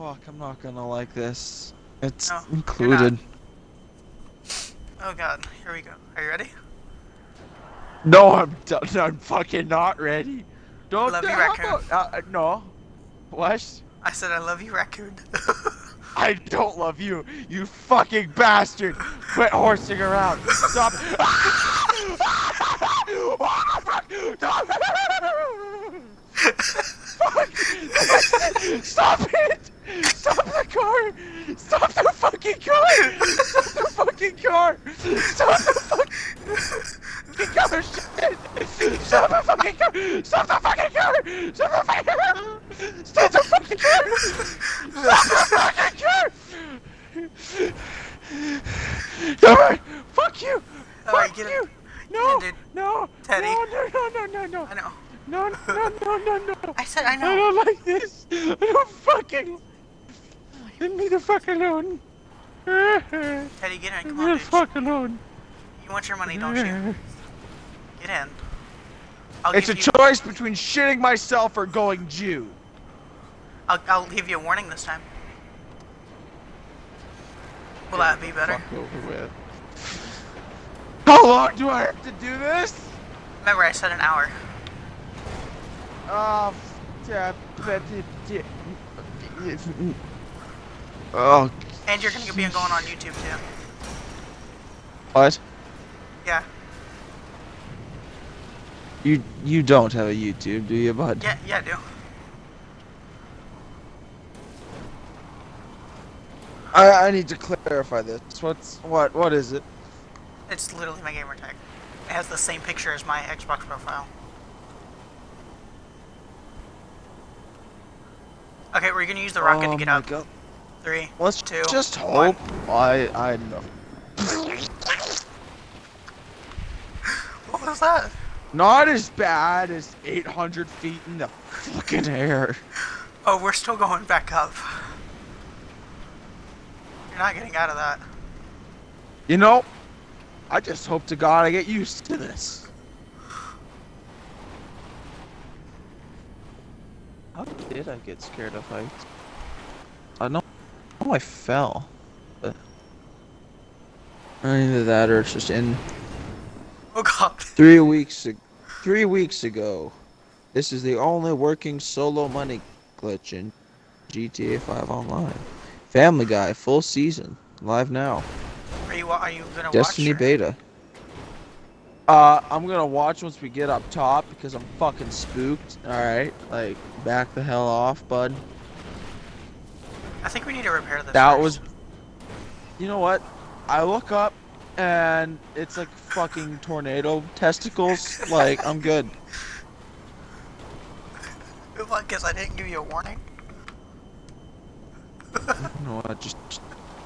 fuck, I'm not gonna like this. It's No, included. Oh god, here we go. Are you ready? No, I'm done. I'm fucking not ready. Don't Love you, raccoon. uh, no. What? I said I love you, raccoon. I don't love you, you fucking bastard! Quit horsing around. Stop. Stop it! Stop the car! Stop the fucking car! Stop the fucking car! Stop the fucking car! Shit! Stop the fucking car! Stop the fucking car! Stop the fucking car! Stop the fucking car! Stop the fucking car! Alright, fuck you! Alright, Fuck get it. you! No! Get it, dude. No! Teddy. No, no, no, no, no, no! I know. No, no, no, no, no! I said I know. I don't like this! I don't fucking... Leave me the fuck alone! Leave Teddy, get in. Come me on, the dude. fuck alone! You want your money, don't you? Get in. I'll It's a you, choice between shitting myself or going Jew. I'll, I'll give you a warning this time. Will that be better? Fuck over with. How long do I have to do this? Remember, I said an hour. Oh, yeah, but it- it- Oh, And you're gonna be going on YouTube too. what? Yeah. You you don't have a YouTube, do you, bud? Yeah, yeah, I do. I I need to clarify this. What's what what is it? It's literally my gamer tag. It has the same picture as my Xbox profile. Okay, we're gonna use the rocket oh to get up. God. Three. Let's two, just one. hope. I I know. What was that? Not as bad as 800 feet in the fucking air. Oh, we're still going back up. You're not getting out of that. You know, I just hope to God I get used to this. How did I get scared of heights? I know I fell. But either that or it's just in Oh god. three weeks three weeks ago. This is the only working solo money glitch in GTA 5 Online. Family Guy full season live now. Are you are you gonna Destiny watch? or- beta. Uh, I'm gonna watch once we get up top because I'm fucking spooked. All right, like back the hell off, bud. I think we need to repair this. That first. was. You know what? I look up and it's like fucking tornado testicles. like I'm good. What? Because I didn't give you a warning. You know what? Just, just,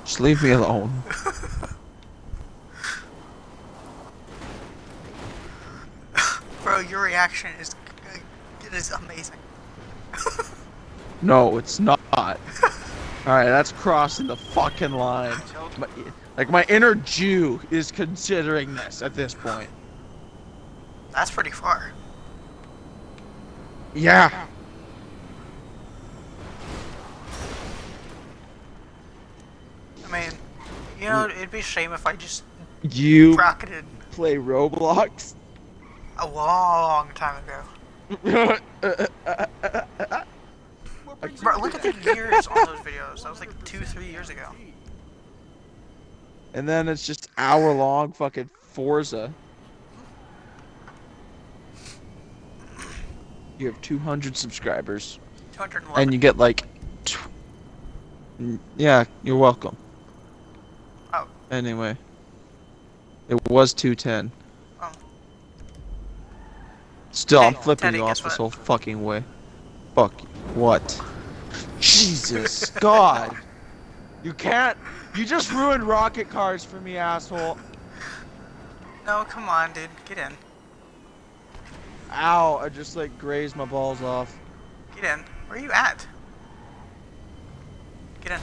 just leave me alone. Bro, your reaction is it is amazing. No, it's not. All right, that's crossing the fucking line. My, like my inner Jew is considering this at this point. That's pretty far. Yeah. I mean, you know, it'd be a shame if I just You rocketed play Roblox? a long time ago. Bro, look at the years on those videos. That was like two, three years ago. and then it's just hour long fucking Forza. You have 200 subscribers, 211. and you get like. Yeah, you're welcome. Oh. Anyway, it was 210. Oh. Still, I'm flipping Teddy, you off this what? whole fucking way. Fuck. you. What? Jesus God. You can't. You just ruined rocket cars for me, asshole. No, come on, dude. Get in. Ow, I just like grazed my balls off. Get in. Where are you at? Get in.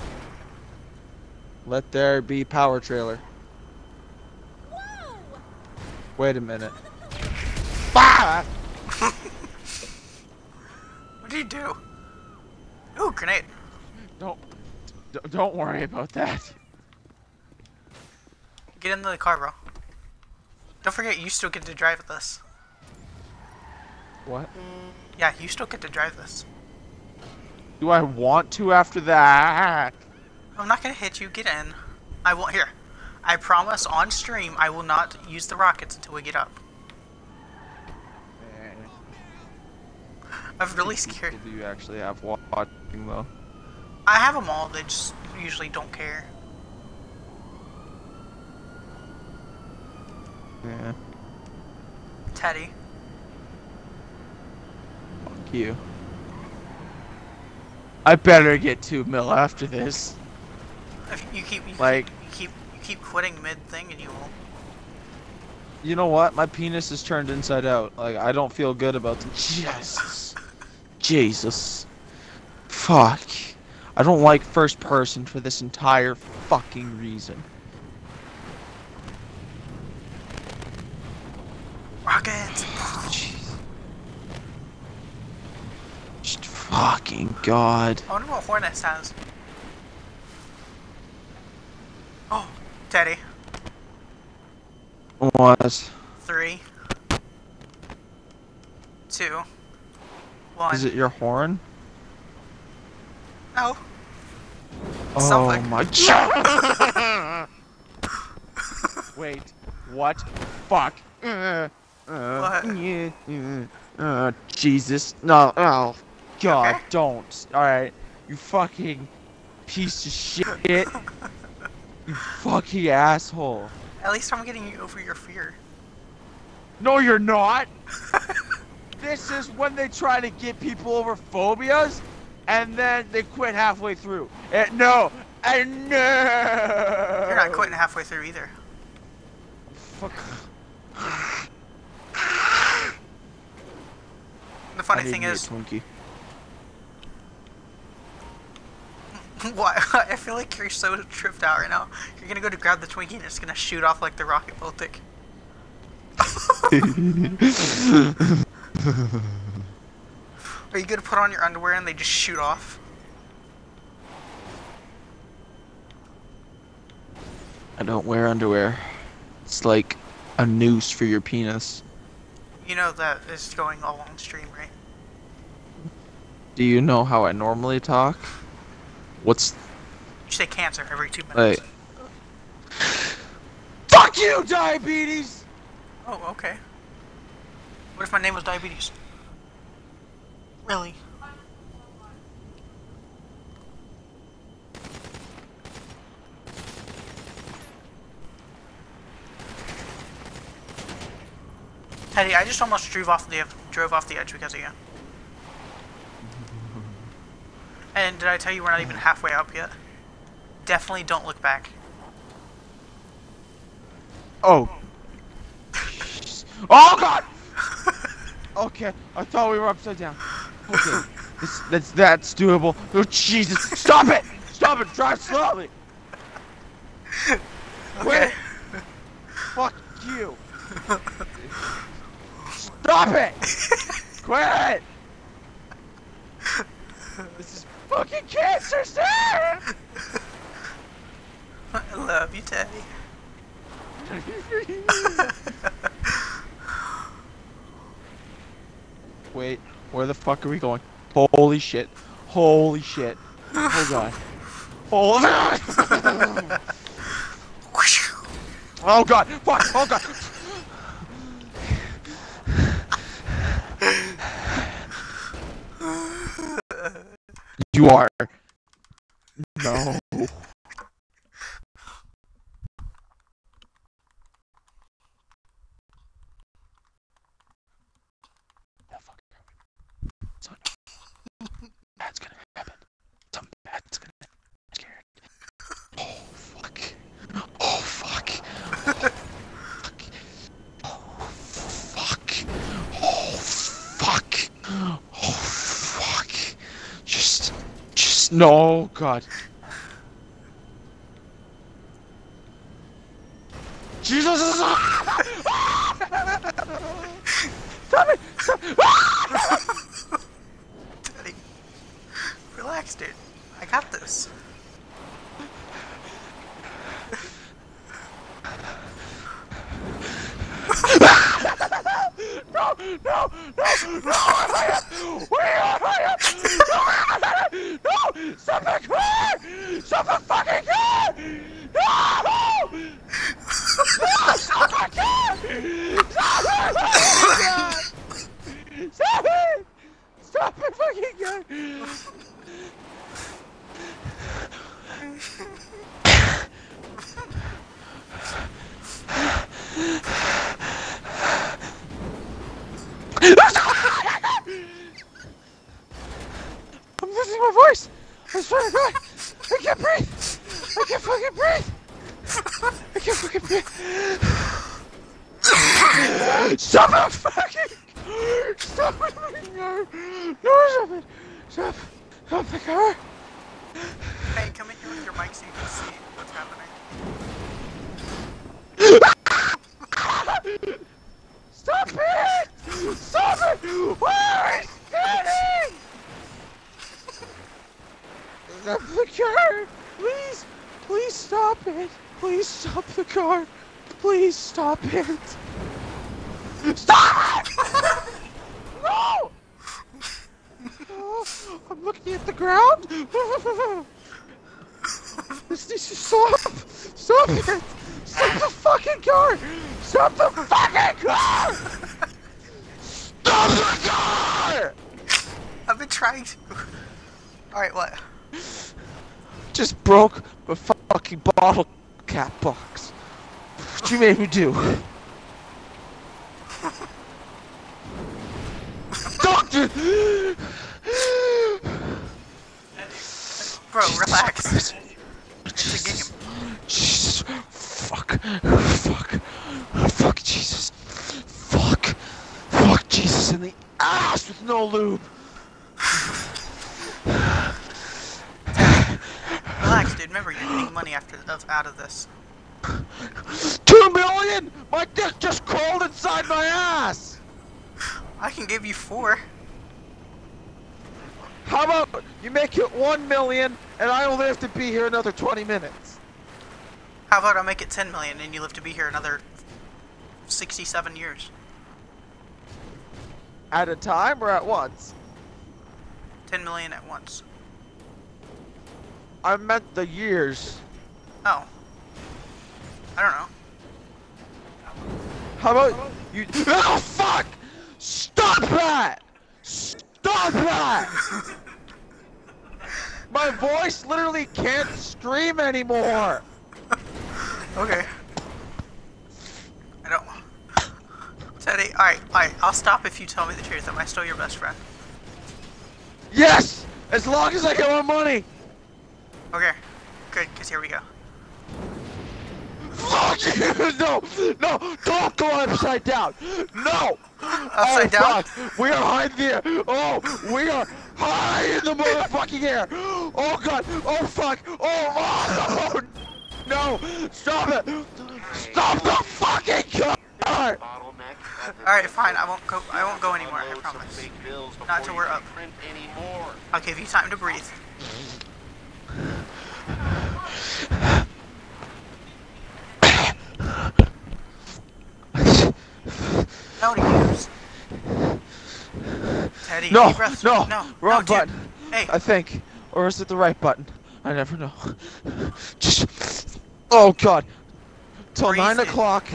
Let there be power trailer. Whoa! Wait a minute. Ah! What did you do? Ooh, grenade. Don't, d- don't worry about that. Get into the car, bro. Don't forget, you still get to drive this. What? Yeah, you still get to drive this. Do I want to after that? I'm not gonna hit you. Get in. I won't. Here. I promise on stream I will not use the rockets until we get up. I'm really scared. Do you actually have wa- watching though? I have them all. They just usually don't care. Yeah. Teddy. Fuck you. I better get two mil after this. If you keep you Like- keep, you keep you keep quitting mid thing and you will. You know what? My penis is turned inside out. Like I don't feel good about the Jesus. Jesus. Fuck. I don't like first person for this entire fucking reason. Rockets. Jeez. Just fucking god. I wonder what Hornets has. Oh, Teddy. What? Three. Two. One. Is it your horn? No. Oh Something. my god! Wait, what? Fuck. Uh, uh, What? yeah, uh, uh, Jesus. No, oh. God, Okay. don't. Alright. You fucking piece of shit. you fucking asshole. At least I'm getting you over your fear. No, you're not! this is when they try to get people over phobias, and then they quit halfway through. And no! And no! You're not quitting halfway through either. Fuck. The funny thing is, Twinkie. what? I feel like you're so tripped out right now. You're gonna go to grab the Twinkie and it's gonna shoot off like the rocket Voltic. Are you gonna put on your underwear and they just shoot off? I don't wear underwear. It's like a noose for your penis. You know that is going all on stream, right? Do you know how I normally talk? What's You say cancer every two minutes. Fuck you, diabetes! Oh, okay. What if my name was diabetes? Really? Teddy, I just almost drove off the drove off the edge because of you. And did I tell you we're not even halfway up yet? Definitely don't look back. Oh. oh god! Okay, I thought we were upside down. Okay, this, that's that's doable. Oh Jesus! Stop it! Stop it! Drive slowly. Quit! Fuck you! Stop it! Quit! This is fucking cancer, sir! I love you, Teddy. Wait, where the fuck are we going? Holy shit. Holy shit. Oh, Hold on. Hold on! Oh god! Fuck! Oh god! You are. No. The fuck happened? Something bad's gonna happen. Something bad's gonna happen. I'm scared. Oh fuck. Oh fuck. Oh fuck. Oh fuck. Oh fuck. Just, just no, God. Made me do? Doctor! Bro, relax. It's a game. Jesus. Fuck. Fuck. Fuck Jesus. Fuck. Fuck Jesus in the ass with no lube. Relax, dude. Remember, you're getting money after of out of this. Million? My dick just crawled inside my ass. I can give you four. How about you make it one million and I only have to be here another 20 minutes? How about I make it 10 million and you live to be here another 67 years? At a time or at once? 10 million at once. I meant the years. Oh. I don't know. How about you? Oh fuck! Stop that! Stop that! My voice literally can't scream anymore. Okay. I don't. Teddy, alright, alright, I'll stop if you tell me the truth. Am I still your best friend? Yes, as long as I get my money. Okay, good, because here we go. Fuck you! No, no, don't go upside down. No. Upside oh, down? We are high in the air. Oh, we are high in the motherfucking air. Oh god. Oh fuck. Oh, oh no! Stop it! Stop the fucking car! Alright, fine, I won't go I won't go anymore, I promise. Not till we're up. I'll give you time to breathe. No to use. Teddy, No, no, no, wrong no, button. Hey, I think, or is it the right button? I never know. Just, oh god, till Breathe nine o'clock.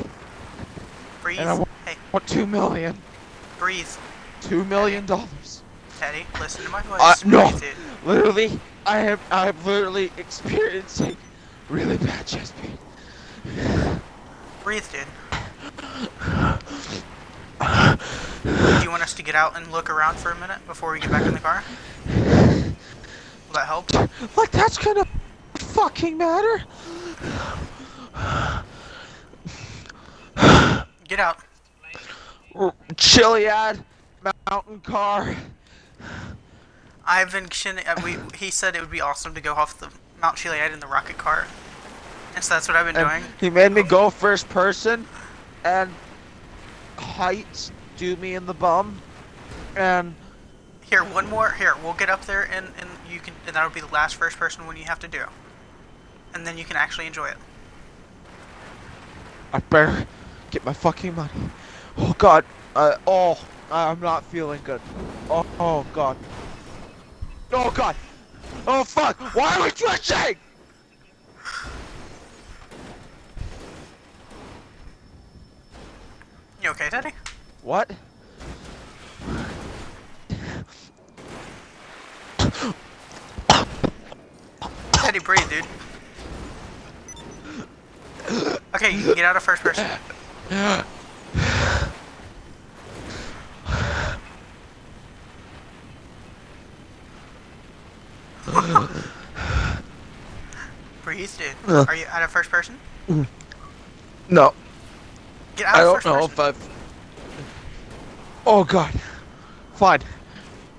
breathe. and I wa- Hey, Want two million? breathe. Two million dollars. Teddy, listen to my voice. Uh, no, Breathe, literally, I have, I'm literally experiencing really bad chest pain. Breathe, dude. Do you want us to get out and look around for a minute before we get back in the car? Will that help? Like that's gonna fucking matter? Get out. Chiliad, mountain car. I've been uh, we he said it would be awesome to go off the Mount Chiliad in the rocket car. So that's what I've been And doing. he made me go first person, and heights do me in the bum, and Here, one more. Here, we'll get up there and and you can, and that'll be the last first person one you have to do, and then you can actually enjoy it. I better get my fucking money. Oh god. Uh, oh, I'm not feeling good. Oh, oh god. Oh god. Oh fuck. Why are we twitching? You okay, Teddy? What? Teddy, breathe, dude. Okay, you can get out of first person. Breathe, dude. Uh. Are you out of first person? No. Get out I of don't know person. if I've. Oh god. Fine.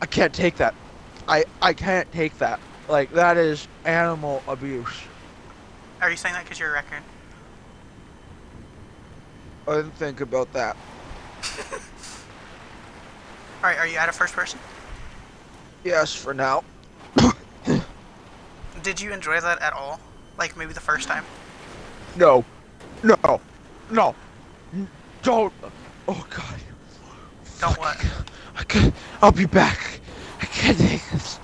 I can't take that. I I can't take that. Like that is animal abuse. Are you saying that because you're a raccoon? I didn't think about that. Alright, are you out of first person? Yes, for now. Did you enjoy that at all? Like maybe the first time? No. No. No. Don't. Oh god. Don't what? I can't. I'll be back. I can't take this.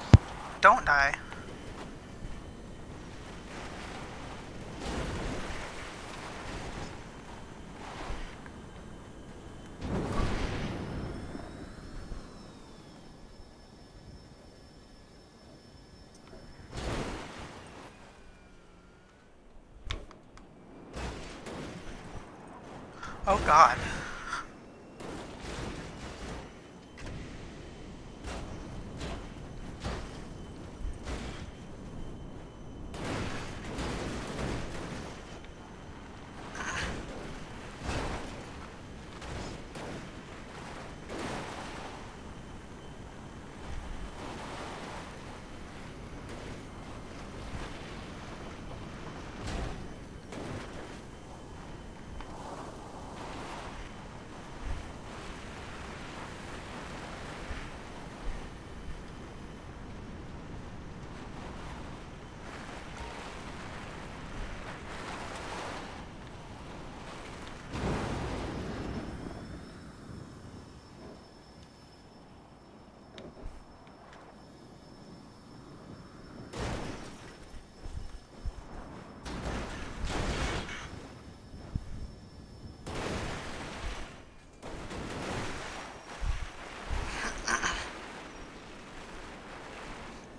Don't die. Oh god.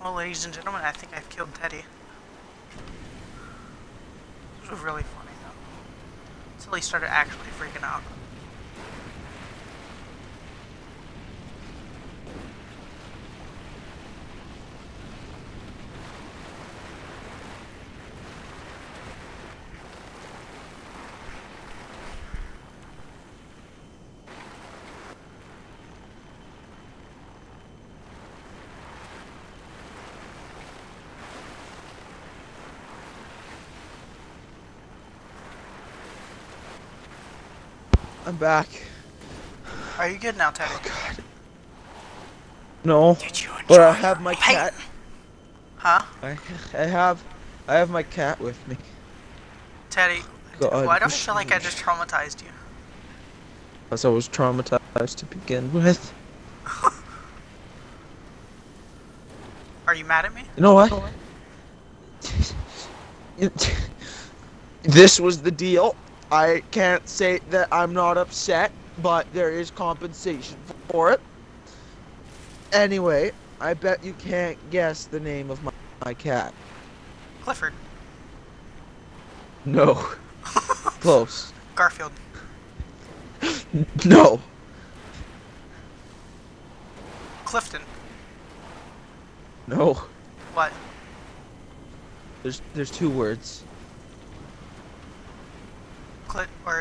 Well, ladies and gentlemen, I think I've killed Teddy. This was really funny, though. Until he started actually freaking out. I'm back. Are you good now, Teddy? Oh god. No. Did you enjoy But I have my cat. Huh? I I have I have my cat with me. Teddy, God, why do I feel like I just traumatized you? Because I was traumatized to begin with. Are you mad at me? You know what? this was the deal. I can't say that I'm not upset, but there is compensation for it. Anyway, I bet you can't guess the name of my, my cat. Clifford. No. Close. Garfield. No. Clifton. No. What? There's there's two words.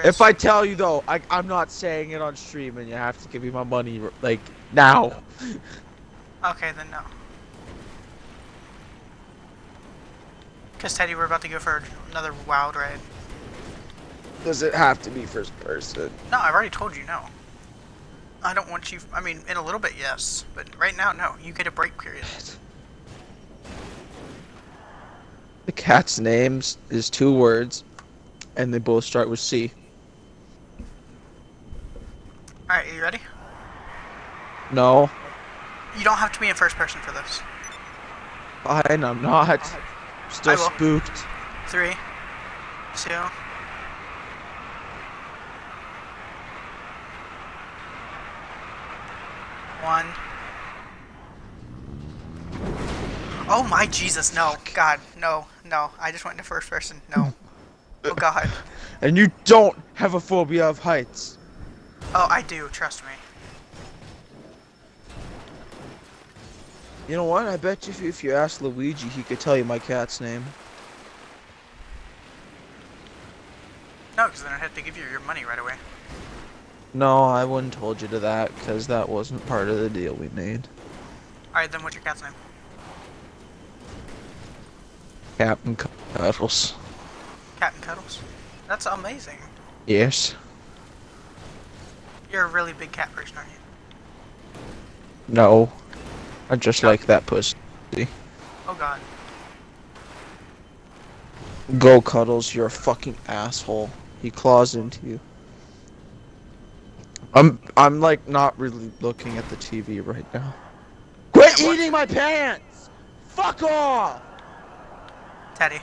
If I tell you though, I I'm not saying it on stream, and you have to give me my money like now. Okay, then no. Because Teddy, we're about to go for another wild ride. Does it have to be first person? No, I've already told you no. I don't want you. I mean, in a little bit, yes, but right now, no. You get a break period. The cat's names is two words, and they both start with C. Alright, you ready? No, You don't have to be in first person for this. fine, I'm not. Still I will. spooked. Three, two, one. Oh my Jesus, no. God, no, no. I just went into first person. No. Oh God. And you don't have a phobia of heights. Oh, I do, trust me. You know what? I bet you if, you asked Luigi, he could tell you my cat's name. No, because then I'd have to give you your money right away. No, I wouldn't told you to that, because that wasn't part of the deal we made. Alright, then what's your cat's name? Captain Cuddles. Captain Cuddles. That's amazing. Yes. You're a really big cat person, aren't you? No. I just like that pussy. Oh God. Go Cuddles, you're a fucking asshole. He claws into you. I'm I'm like not really looking at the TV right now. Quit what- eating my pants! Fuck off! Teddy,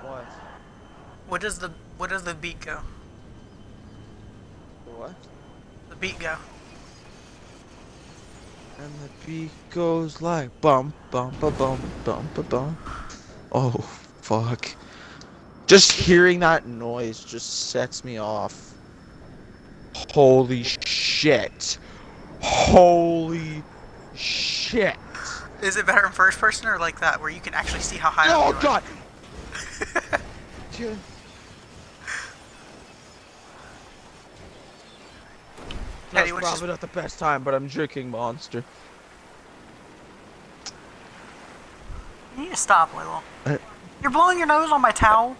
What? what does the what does the beat go? What? The beat go. And the beat goes like bum bum ba bum bum ba bum. Oh fuck. Just hearing that noise just sets me off. Holy shit. Holy shit. Is it better in first person or like that, where you can actually see how high Oh god. That's Eddie, what's probably not the best time, but I'm drinking Monster. You need to stop, Little. Uh, You're blowing your nose on my towel.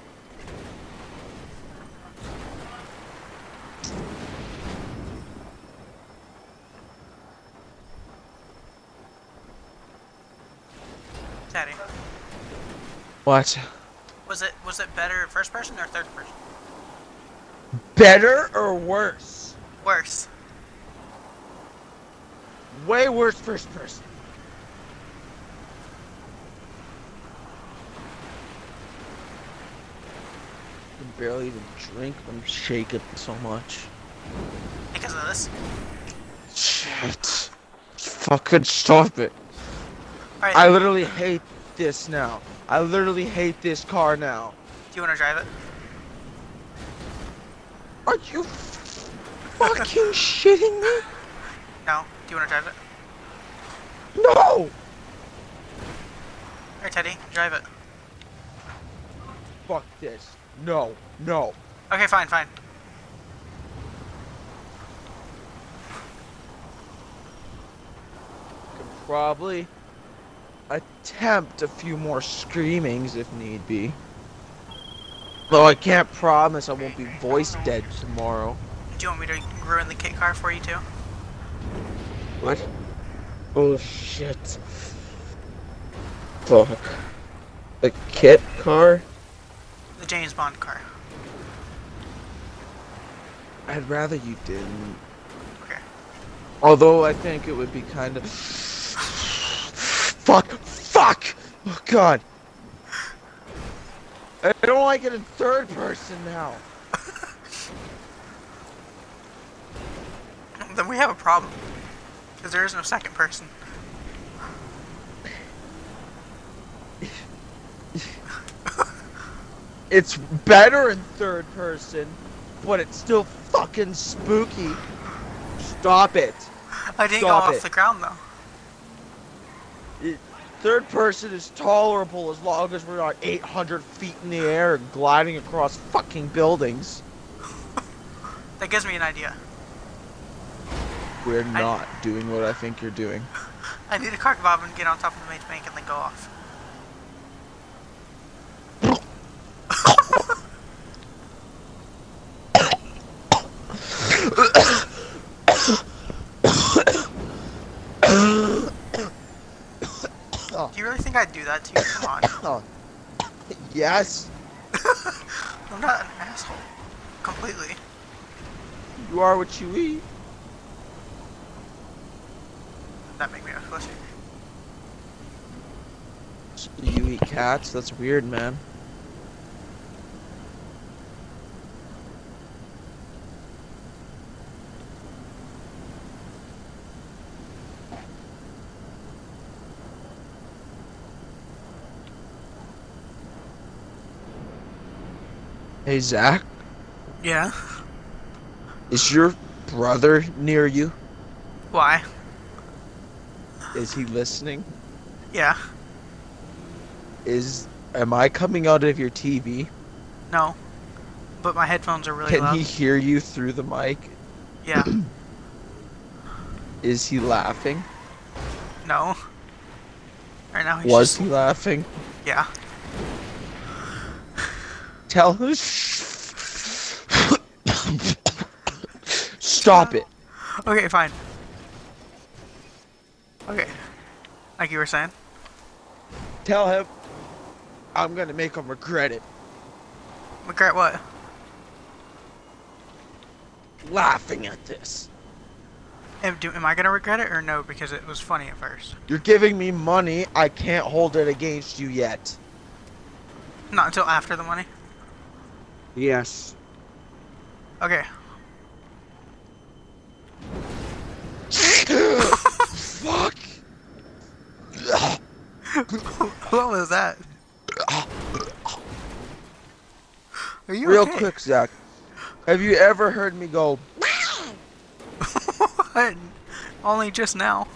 Teddy, What? was it was it better first person or third person? Better or worse? Worse. Way worse first person. I can barely even drink. I'm shaking so much. Because of this. Shit. Fucking stop it. Alright, I literally hate this now. I literally hate this car now. do you want to drive it? Are you fucking shitting me? No. Do you want to drive it? No! Here, Teddy, drive it. Fuck this. No, no. Okay, fine, fine. Can probably attempt a few more screamings if need be. Though I can't promise I won't be voice dead tomorrow. Do you want me to ruin the kit car for you too? What? Oh shit. Fuck. The kit car? The James Bond car. I'd rather you didn't. Okay. Although I think it would be kind of. Fuck! Fuck! Oh god! I don't like it in third person now. Then we have a problem. Because there is no second person. It's better in third person, but it's still fucking spooky. Stop it. I didn't Stop go off it. the ground though. it. Third person is tolerable as long as we're not 800 feet in the air and gliding across fucking buildings. That gives me an idea. We're not doing what I think you're doing. I need a car bob and get on top of the main bank and then go off. Do you really think I'd do that to you? Come on. Oh, Yes, I'm not an asshole. Completely. you are what you eat. That make me a pussy. Cats? That's weird, man. Hey, Zach, Yeah. is your brother near you? Why? Is he listening? Yeah. Is am I coming out of your TV? No. But my headphones are really Can loud. he hear you through the mic? Yeah. Is he laughing? no. Right now he's Was just- he laughing? Yeah. Tell him. Stop it. Okay, fine. Okay. Like you were saying? Tell him. I'm gonna make him regret it. Regret what? Laughing at this. Am, do, am I gonna regret it or no? Because it was funny at first. You're giving me money. I can't hold it against you yet. Not until after the money. Yes. Okay. Fuck. what was that? Are you Real okay? quick, Zach. Have you ever heard me go? what? Only just now.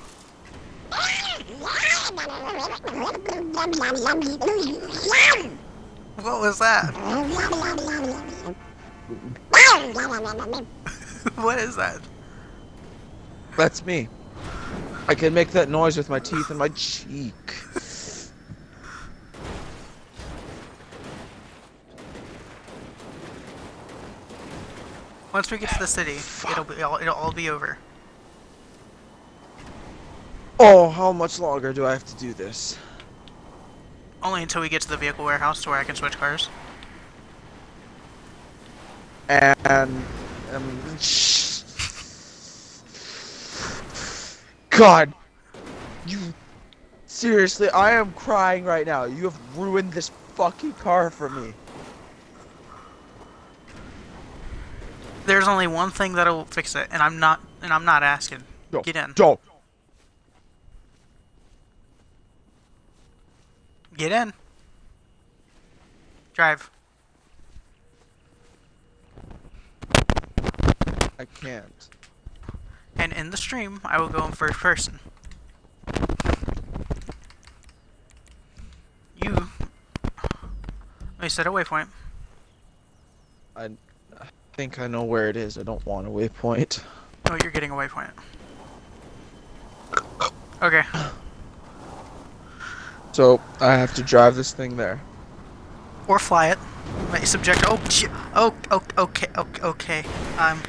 What was that? what is that? That's me. I can make that noise with my teeth and my cheek. Once we get to the city, it'll be all, it'll all be over. Oh, how much longer do I have to do this? Only until we get to the vehicle warehouse to where I can switch cars. And um, God, you seriously, I am crying right now. You have ruined this fucking car for me. There's only one thing that'll fix it, and I'm not and I'm not asking. Go, Get in. Go. Get in. Drive. I can't. And in the stream, I will go in first person. You. Let me set a waypoint. I, I think I know where it is. I don't want a waypoint. Oh, you're getting a waypoint. Okay. So I have to drive this thing there. Or fly it. May subject. Oh, oh, oh, okay, okay, okay. Um.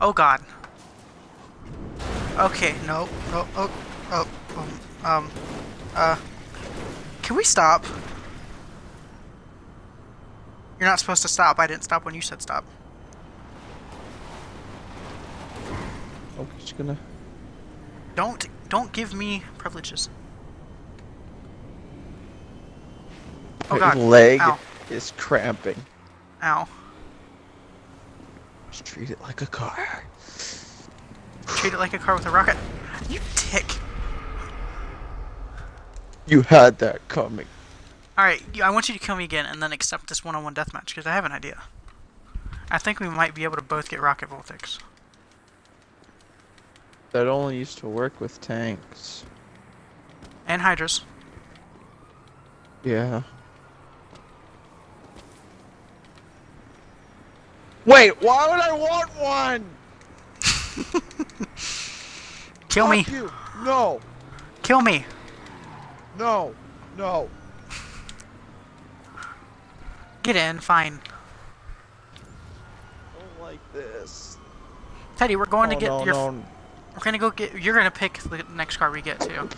Oh God. Okay. No. Oh. Oh. Oh. Um. um uh. Can we stop? You're not supposed to stop. I didn't stop when you said stop. Oh, she's gonna. Don't don't give me privileges. Oh My God. leg Ow. is cramping. Ow. Just treat it like a car. Treat it like a car with a rocket. You dick. You had that coming. Alright, I want you to kill me again and then accept this one-on-one deathmatch, because I have an idea. I think we might be able to both get rocket voltics. That only used to work with tanks. And hydras. Yeah. Wait, why would I want one? Kill me! You. No, Kill me! no, no. Get in, fine. I don't like this. Teddy, we're going oh, to get no, your. no. We're gonna go get. You're gonna pick the next car we get to.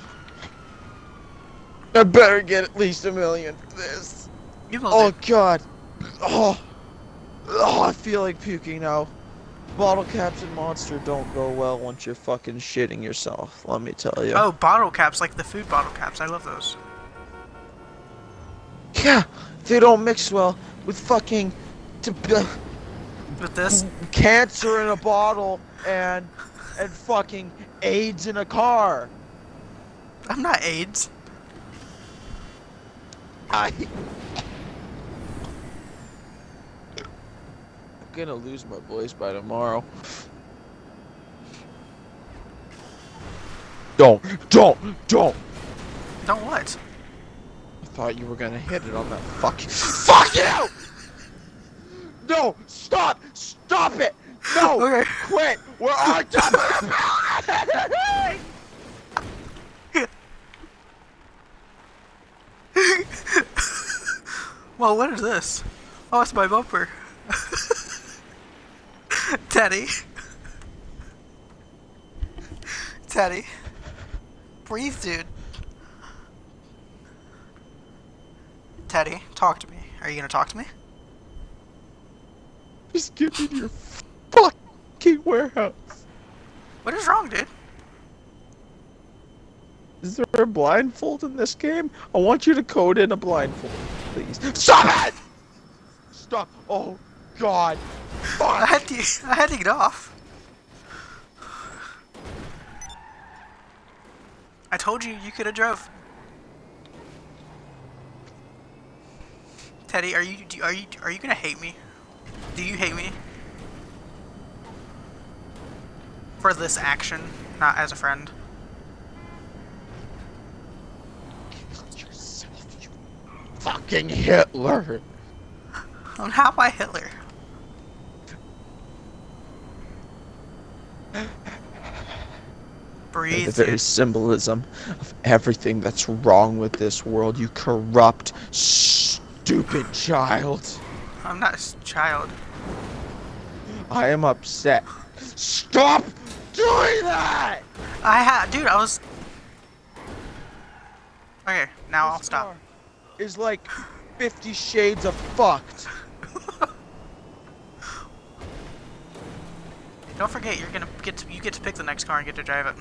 I better get at least a million for this. You will Oh do. god. Oh. Oh, I feel like puking now. Bottle caps and monster don't go well once you're fucking shitting yourself, let me tell you. Oh, bottle caps, like the food bottle caps. I love those. Yeah, they don't mix well with fucking With this, cancer in a bottle and and fucking AIDS in a car. I'm not AIDS. I I'm gonna lose my voice by tomorrow. Don't, don't, don't. Don't what? I thought you were gonna hit it on that fuck. Fuck you! No, stop! Stop it! No! Okay. Quit! We're on top of the! Well, what is this? Oh, it's my bumper. Teddy. Teddy. Breathe, dude. Teddy, talk to me. Are you gonna talk to me? Just give me your fucking warehouse. What is wrong, dude? Is there a blindfold in this game? I want you to code in a blindfold, please. Stop it! Stop. Oh, God. I had to, I had to get off. I told you you could have drove. Teddy, are you do, are you are you gonna hate me? Do you hate me for this action, not as a friend? fucking Hitler. I'm not by Hitler. Breathe, the very dude. symbolism of everything that's wrong with this world, you corrupt, stupid child. I'm not a child. I am upset. Stop doing that! I had, dude. I was. Okay, now I'll stop. Is like 50 shades of fucked. Don't forget, you're gonna get to, you get to pick the next car and get to drive it.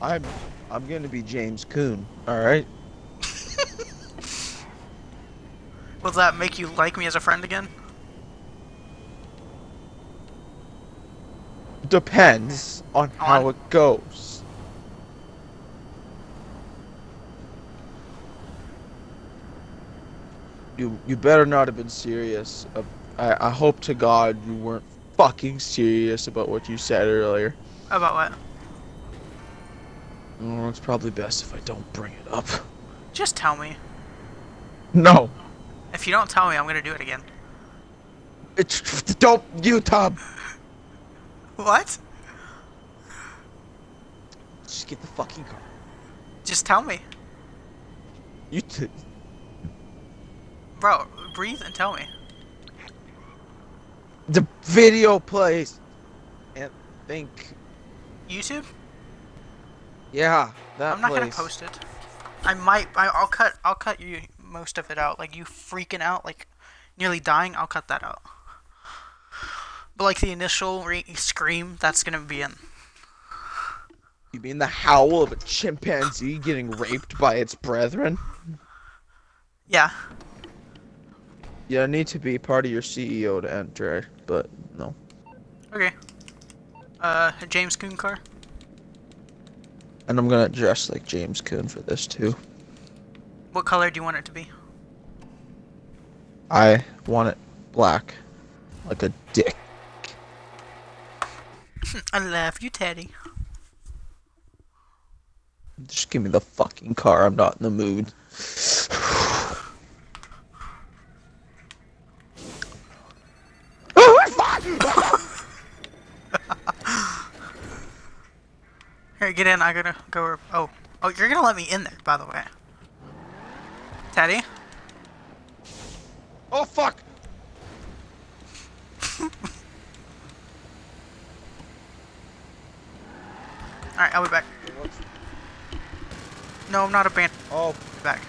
I'm I'm gonna be James Coon, alright? Will that make you like me as a friend again? Depends on how it goes. You you better not have been serious. I I hope to God you weren't fucking serious about what you said earlier. About what? Oh, it's probably best if I don't bring it up. Just tell me. No, If you don't tell me, I'm gonna do it again. it's don't you Tom. What? Just get the fucking car. Just tell me, You t- bro. Breathe and tell me. the video plays. And think, YouTube? yeah, that I'm not gonna post it. I might. I, I'll cut. I'll cut you most of it out. Like you freaking out, like nearly dying. I'll cut that out. But like the initial re- scream, that's gonna be in. You mean the howl of a chimpanzee getting raped by its brethren? Yeah. Yeah, I need to be part of your CEO to enter, but no. Okay. Uh, James Coon car. And I'm gonna dress like James Coon for this too. What color do you want it to be? I want it black, like a dick. I love you, Teddy. Just give me the fucking car. I'm not in the mood. oh, fuck! Here, get in. I gotta go. Oh, oh, you're gonna let me in there, by the way. Teddy. oh fuck! Alright, I'll be back. No, I'm not a band. Oh. Back.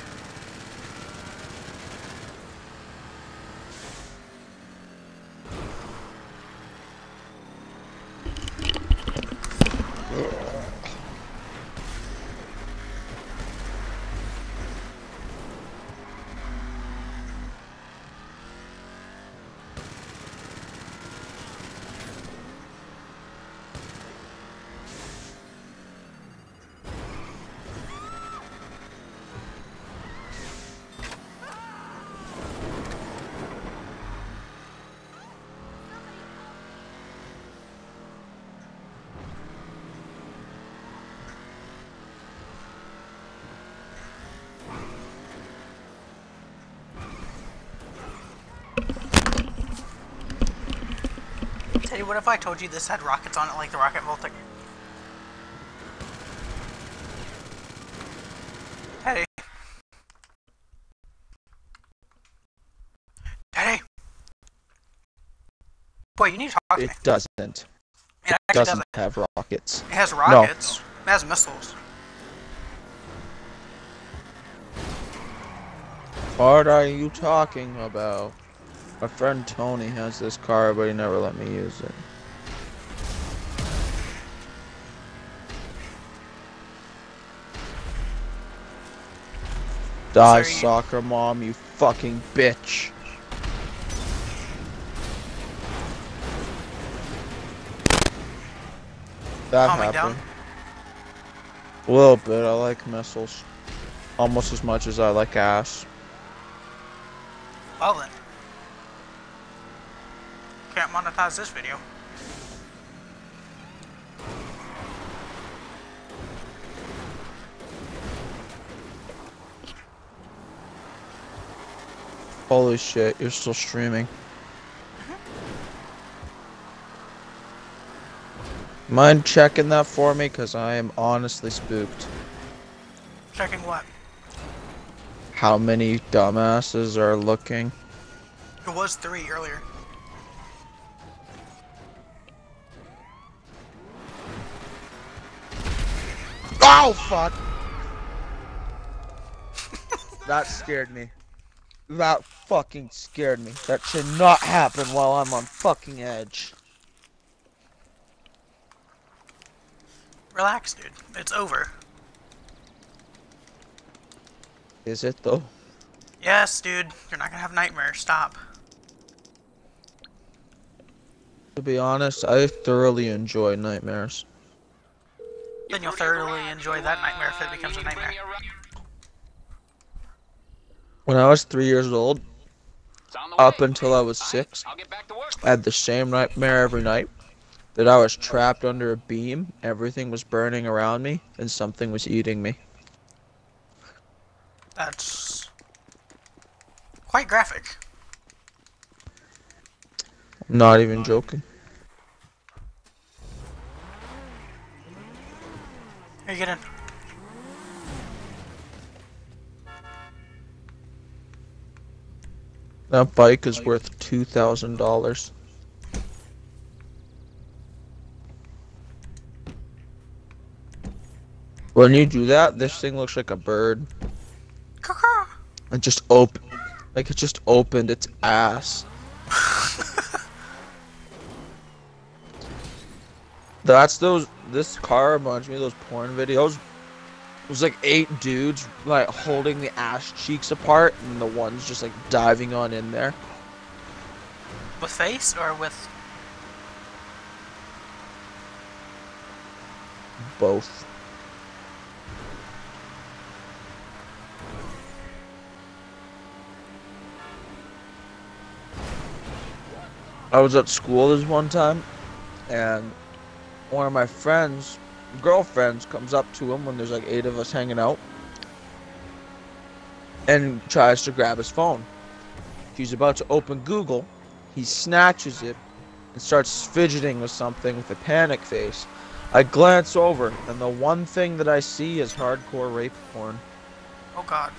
Teddy, what if I told you this had rockets on it like the rocket Voltic? Teddy. Teddy. Boy, you need to talk to me. It doesn't. It actually Doesn't doesn't. have rockets. It has rockets. No. It has missiles. What are you talking about? My friend Tony has this car, but he never let me use it. Die, Sorry. soccer mom, you fucking bitch. That Calm happened. A little bit. I like missiles. Almost as much as I like ass. Well then. Can't monetize this video. Holy shit, you're still streaming. Mind checking that for me? Because I am honestly spooked. Checking what? How many dumbasses are looking? It was three earlier. Oh, fuck! that scared me. That fucking scared me. That should not happen while I'm on fucking edge. Relax, dude. It's over. Is it though? Yes, dude. You're not gonna have nightmares. Stop. To be honest, I thoroughly enjoy nightmares. Then you'll thoroughly enjoy that nightmare if it becomes a nightmare. When I was three years old, up until I was six, I'll get back to work. I had the same nightmare every night. That I was trapped under a beam, everything was burning around me, and something was eating me. That's quite graphic. Not even joking. Here, get in. That bike is worth two thousand dollars. When you do that, this thing looks like a bird. It just open, like it just opened its ass. That's those. This car reminds me of those porn videos. It was like eight dudes like holding the ass cheeks apart, and the one's just like diving on in there. With face or with Both. I was at school this one time, and one of my friends, girlfriends, comes up to him when there's like eight of us hanging out, and tries to grab his phone. She's about to open Google. He snatches it and starts fidgeting with something with a panic face. I glance over, and the one thing that I see is hardcore rape porn. oh god.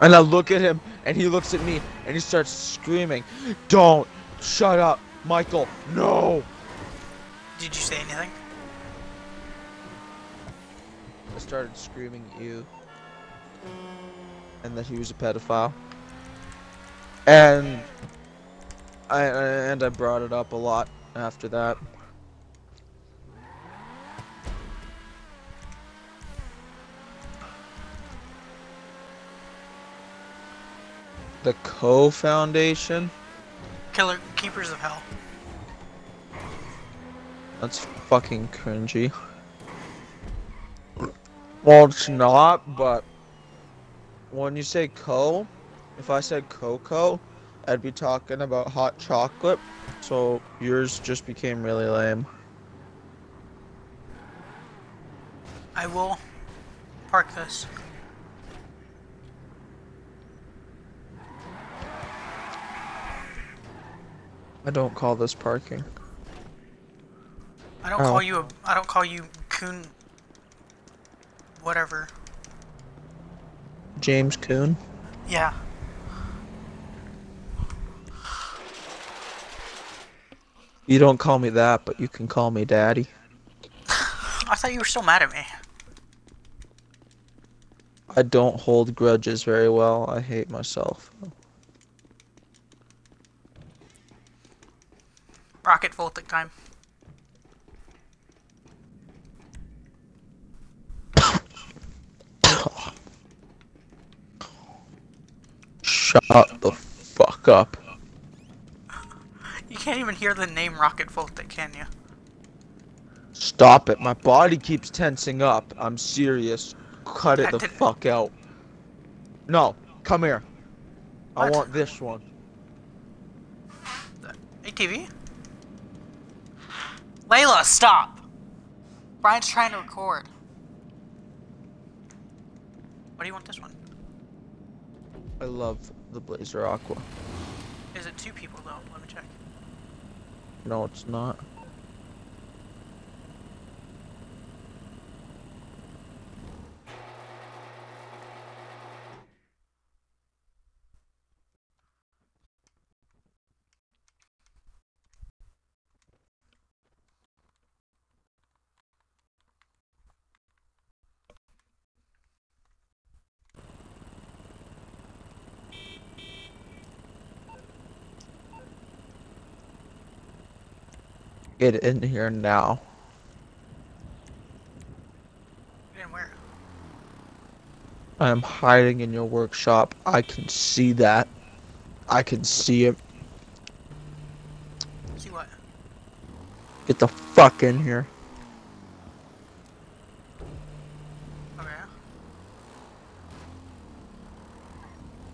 And I look at him, and he looks at me, and he starts screaming, Don't! Shut up! Michael, no! Did you say anything? I started screaming, at You. And that he was a pedophile. And. I, and I brought it up a lot after that. The Co Foundation? Killer Keepers of Hell. That's fucking cringy. Well, it's not, but when you say co, if I said cocoa, I'd be talking about hot chocolate. So yours just became really lame. I will park this. I don't call this parking. I don't Oh. call you a. I don't call you coon. Whatever. James Coon. Yeah. You don't call me that, but you can call me daddy. I thought you were still mad at me. I don't hold grudges very well. I hate myself. Rocket Voltic time. Shut the fuck up. You can't even hear the name Rocket Voltic, can you? Stop it. My body keeps tensing up. I'm serious. Cut it I the fuck out. No, come here. I want this one. ATV? Layla, stop! Brian's trying to record. What do you want this one? I love the Blazer Aqua. Is it two people though? Let me check. No, it's not. Get in here now. And where? I am hiding in your workshop. I can see that. I can see it. See what? Get the fuck in here. Okay.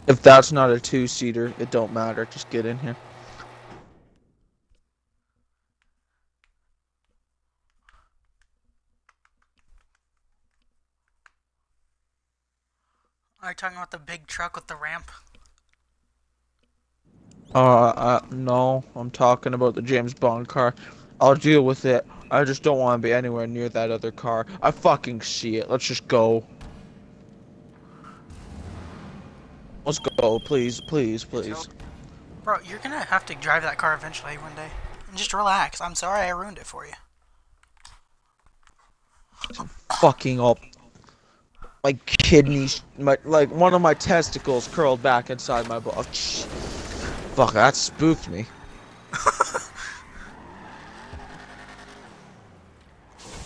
If that's not a two-seater, it don't matter. Just get in here. Talking about the big truck with the ramp? Uh, uh, no, I'm talking about the James Bond car. I'll deal with it. I just don't want to be anywhere near that other car. I fucking see it. Let's just go. Let's go, please, please, please. Bro, you're gonna have to drive that car eventually one day. And just relax. I'm sorry I ruined it for you. I'm Fucking up. My kidneys, my like one of my testicles curled back inside my butt. Fuck, that spooked me.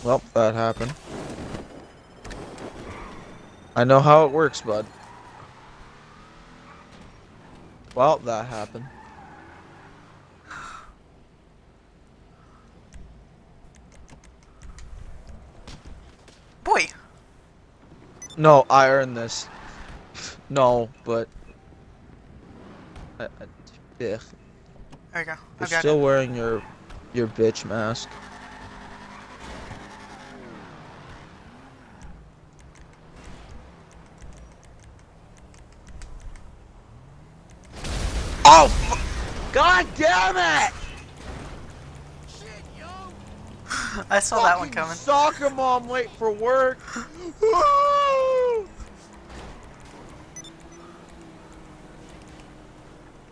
well, that happened. I know how it works, bud. Well, that happened. Boy, No, I earned this. No, but. I, I, ugh. there you go. You're still it. wearing your your bitch mask. Oh, fu- god damn it! I saw that one coming. Soccer mom late for work.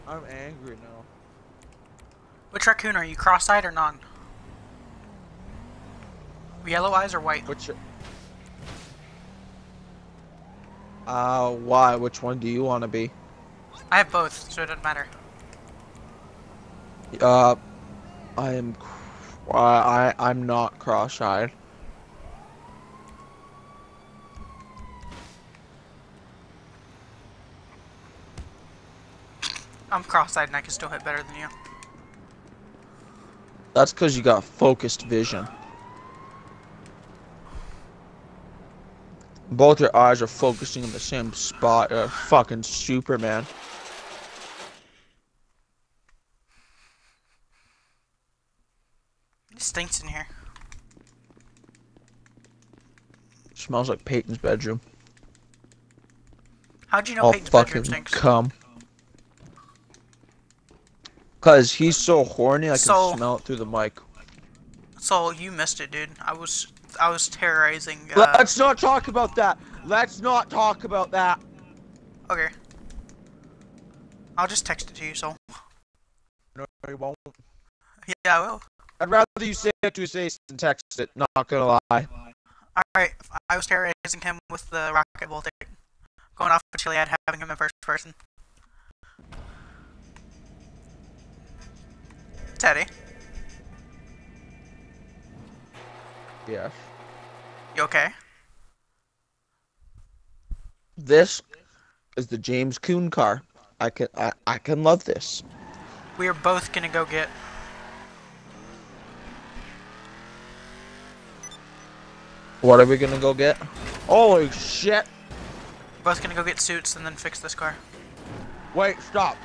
I'm angry now. Which raccoon are you? Cross-eyed or non? Yellow eyes or white? Which? Uh, why? Which one do you want to be? I have both, so it doesn't matter. Uh, I am. cr- I I I'm not cross-eyed. I'm cross-eyed and I can still hit better than you. That's because you got focused vision. Both your eyes are focusing in the same spot. Uh, fucking Superman. It stinks in here. Smells like Peyton's bedroom. How'd you know All Peyton's fucking bedroom stinks? cum. Cause he's so horny, I So- can smell it through the mic. So you missed it, dude. I was I was terrorizing. Uh, Let's not talk about that. Let's not talk about that. okay. I'll just text it to you. So No, you won't. yeah, I will. I'd rather you say it to his face than text it. Not gonna lie. All right. I was terrorizing him with the rocket bolt, going off of Chiliad, having him in first person. Teddy, Yes. you okay? This is the James Coon car. I can I, I can love this. We are both gonna go get. What are we gonna go get? Holy shit! We're Both gonna go get suits and then fix this car. Wait, stop.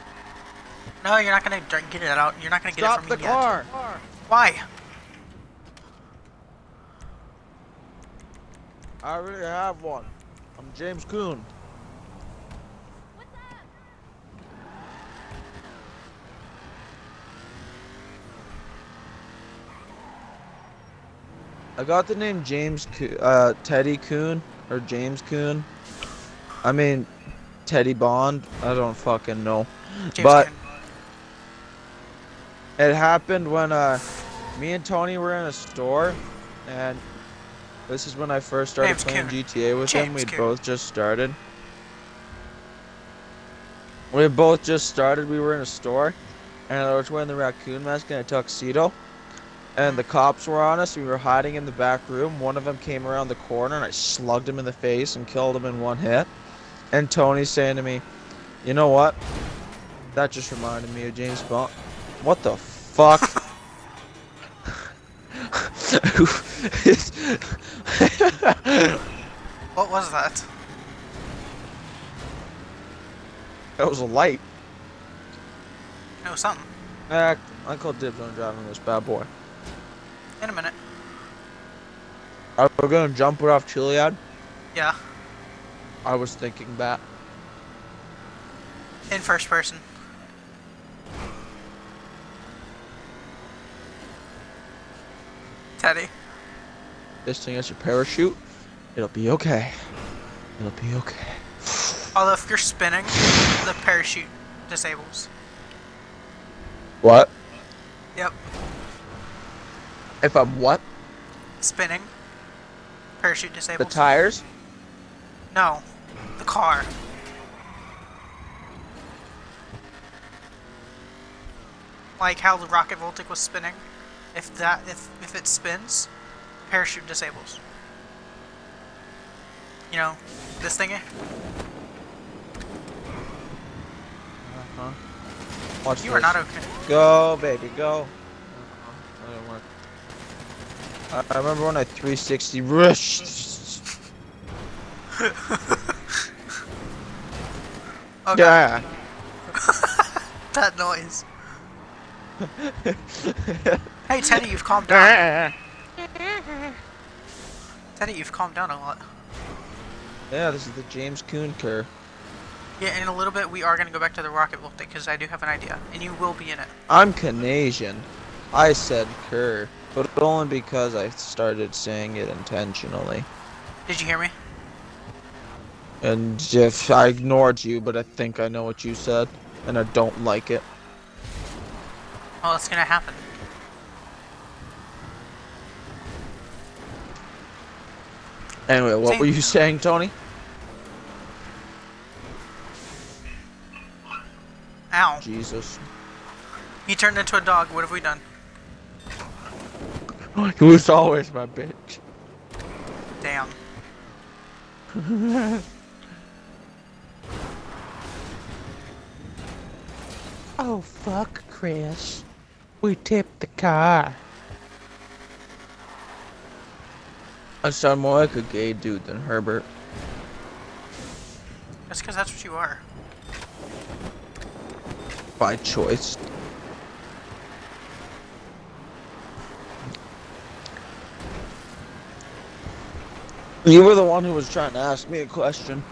No, you're not gonna get it out. You're not gonna get Stop it the from me yet. car. Why? I already have one. I'm James Coon. I got the name James, Coo- uh, Teddy Coon or James Coon. I mean, Teddy Bond. I don't fucking know. James But- Coon. It happened when uh, me and Tony were in a store, and this is when I first started James playing. GTA with him. We'd both just started. We both just started. We were in a store, and I was wearing the raccoon mask and a tuxedo. And the cops were on us. We were hiding in the back room. One of them came around the corner, and I slugged him in the face and killed him in one hit. And Tony's saying to me, "You know what? That just reminded me of James Bond." What the fuck? What was that? that was a light. It was something. Eh, I called dibs on driving this bad boy. In a minute. Are we gonna jump it off Chiliad? Yeah. I was thinking that. In first person. Teddy. This thing has a parachute. It'll be okay. It'll be okay. Although if you're spinning, the parachute disables. What? Yep. If I'm what? Spinning. Parachute disables. The tires? no. The car. Like how the rocket voltic was spinning. If that if if it spins, parachute disables. You know, this thingy? Uh-huh. Watch You are not okay. Go, baby, go. That didn't work. I, I remember when I 360 rush. Okay. Yeah. That noise. Hey Teddy, you've calmed down. Teddy, you've calmed down a lot. yeah, this is the James Coon car. Yeah, in a little bit we are gonna go back to the rocket voltic because I do have an idea, and you will be in it. I'm Canadian. I said cur, but only because I started saying it intentionally. Did you hear me? And if I ignored you, but I think I know what you said, and I don't like it. Well, it's gonna happen. Anyway, what See- were you saying, Tony? Ow. Jesus. He turned into a dog. What have we done? He was always my bitch. Damn. Oh, fuck, Chris. We tipped the car. I sound more like a gay dude than Herbert. That's because that's what you are. By choice. You were the one who was trying to ask me a question.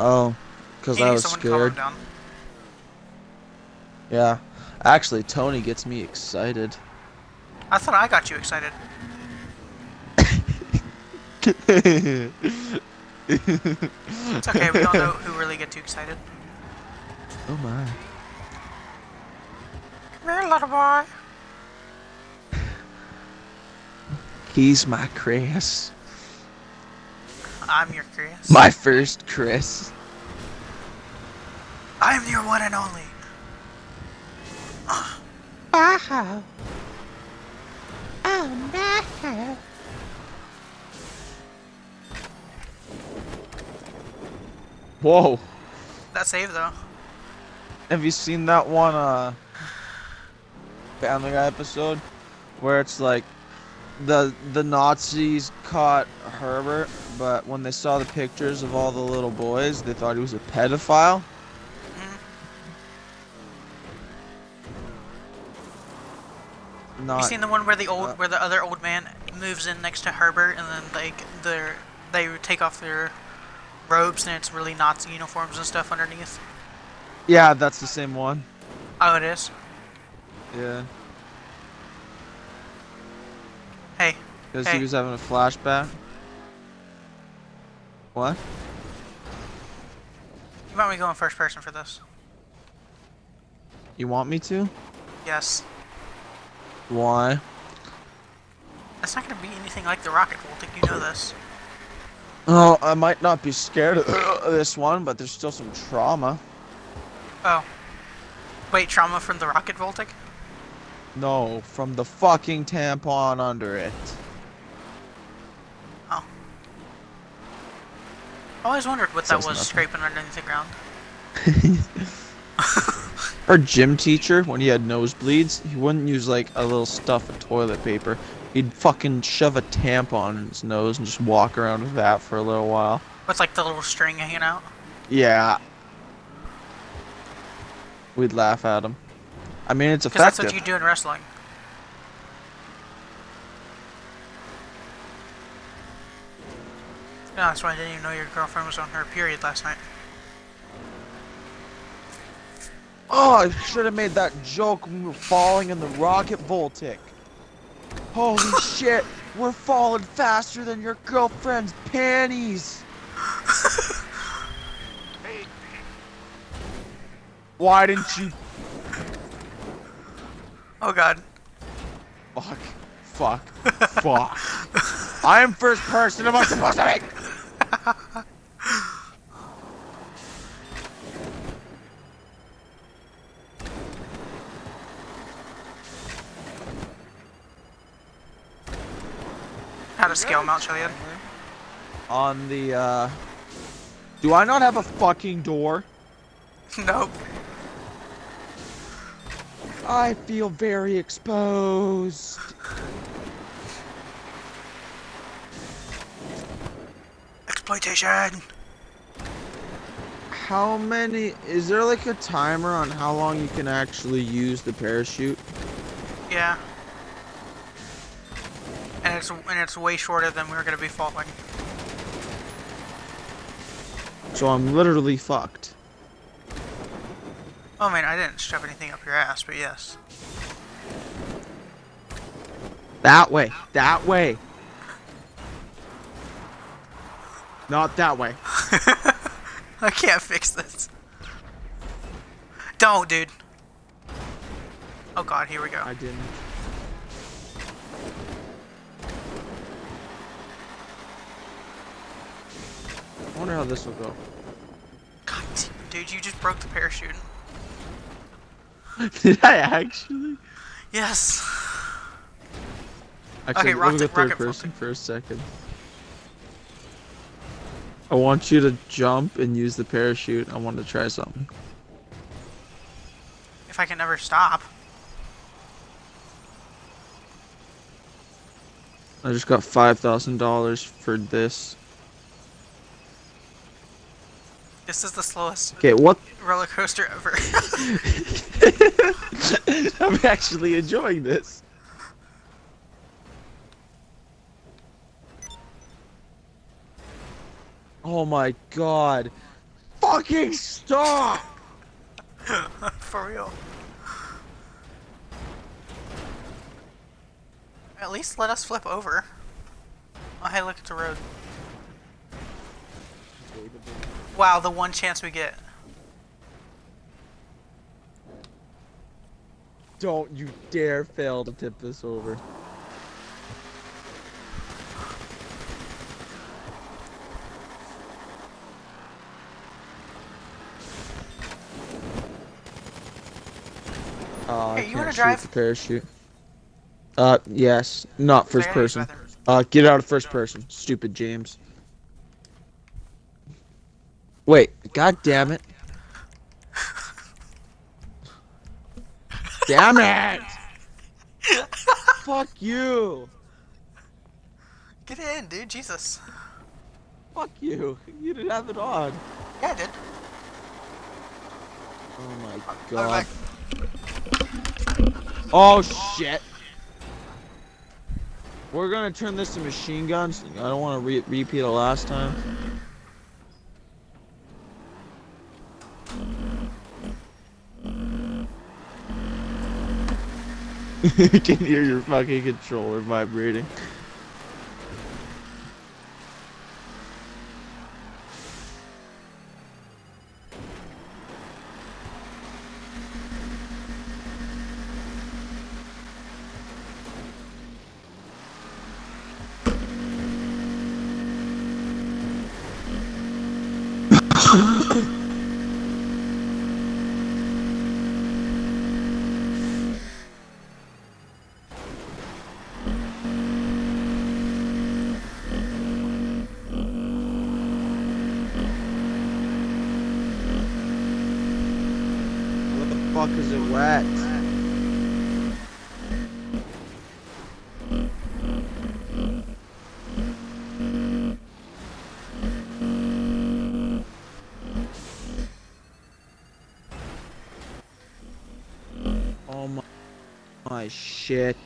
Oh. because I was someone to calm him scared. Yeah. Actually, Tony gets me excited. I thought I got you excited. It's okay. We don't know who really get too excited. Oh my. Come here, little boy. He's my Chris. I'm your Chris. My first Chris. I'm your one and only. Wow. Oh no. Whoa. That save though. Have you seen that one uh Family Guy episode where it's like the the Nazis caught Herbert, but when they saw the pictures of all the little boys, they thought he was a pedophile. Not You seen the one where the old, uh, where the other old man moves in next to Herbert, and then like they're they take off their robes, and it's really Nazi uniforms and stuff underneath. Yeah, that's the same one. Oh, it is. Yeah, Hey, because Hey. he was having a flashback. What? you want me going first person for this. You want me to? Yes. Why? That's not gonna be anything like the rocket Voltic. You know this. Oh, I might not be scared of this one, but there's still some trauma. Oh. Wait, trauma from the rocket Voltic? No, from the fucking tampon under it. Oh. I always wondered what that was nothing. scraping underneath the ground. Our gym teacher, when he had nosebleeds, he wouldn't use like a little stuff of toilet paper. He'd fucking shove a tampon in his nose and just walk around with that for a little while. With like the little string hanging out. Yeah. We'd laugh at him. I mean, it's Because that's what you do in wrestling. Yeah, that's why I didn't even know your girlfriend was on her period last night. Oh, I should have made that joke when we were falling in the rocket voltic. Holy shit, we're falling faster than your girlfriend's panties. Why didn't you? Oh god. Fuck. Fuck. Fuck. I am first person. Am I supposed to be? scale Mount Chiliad. On the, uh... Do I not have a fucking door? nope. I feel very exposed. Exploitation! How many... Is there like a timer on how long you can actually use the parachute? Yeah. And it's and it's way shorter than we were gonna be falling. So I'm literally fucked. Oh man, I didn't shove anything up your ass, but yes. That way. That way. Not that way. I can't fix this. Don't, dude. Oh god, here we go. I didn't. I wonder how this will go. God, dude, you just broke the parachute. Did I actually? Yes. Actually, Okay, let me go rocket- third rocket person for a second. I want you to jump and use the parachute. I want to try something. If I can never stop. I just got five thousand dollars for this. This is the slowest Okay, what? roller coaster ever. I'm actually enjoying this. Oh my god. fucking stop! For real. At least let us flip over. Oh, hey, look at the road. Wow, the one chance we get. Don't you dare fail to tip this over. Oh, I Hey, you wanna can't shoot drive? the parachute. Uh, yes. Not first person. Uh, get out of first person. Stupid James. Wait, god damn it. damn it! Fuck you! Get in, dude. Jesus. Fuck you! You didn't have it on. Yeah, I did. Oh my god. Oh shit! We're gonna turn this to machine guns. I don't want to re repeat it last time. you can hear your fucking controller vibrating. What the fuck is it wet? Oh my, my shit.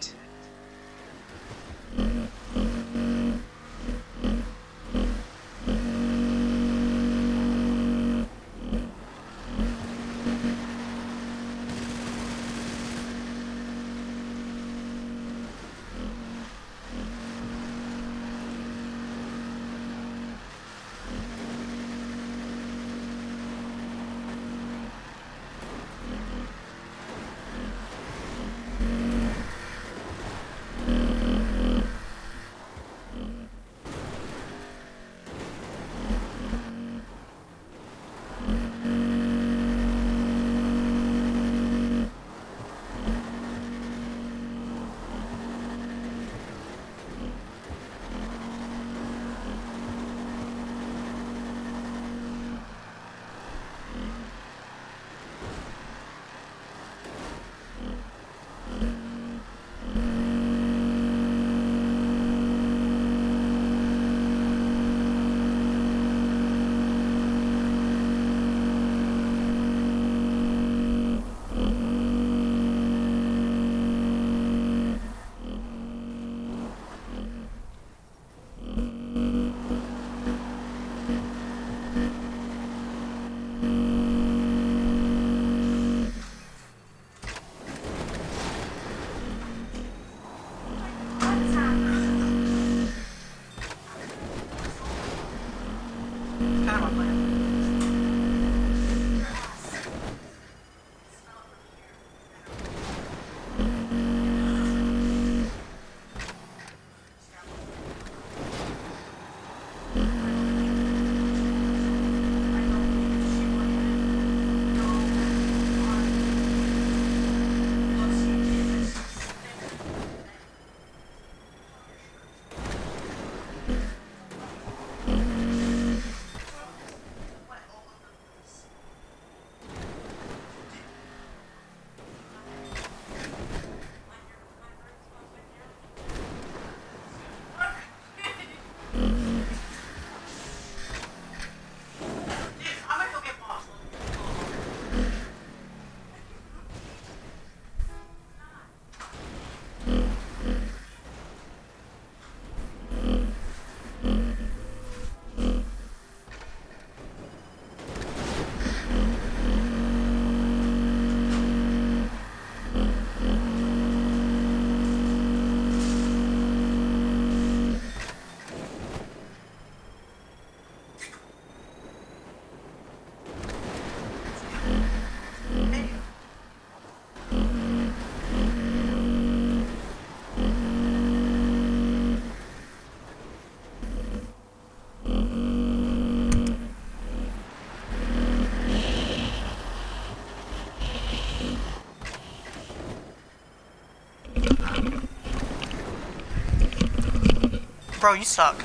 Bro, you suck.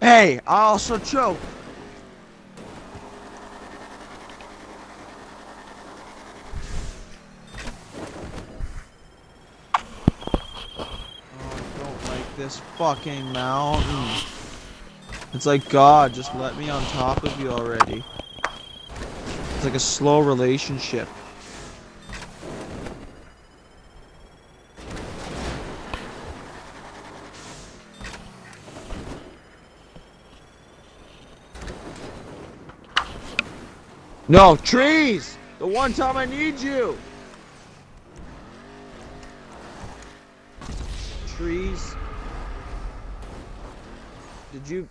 Hey, I also choke. Oh, I don't like this fucking mountain. It's like, God, just let me on top of you already. It's like a slow relationship. No, trees! The one time I need you! Trees. Did you...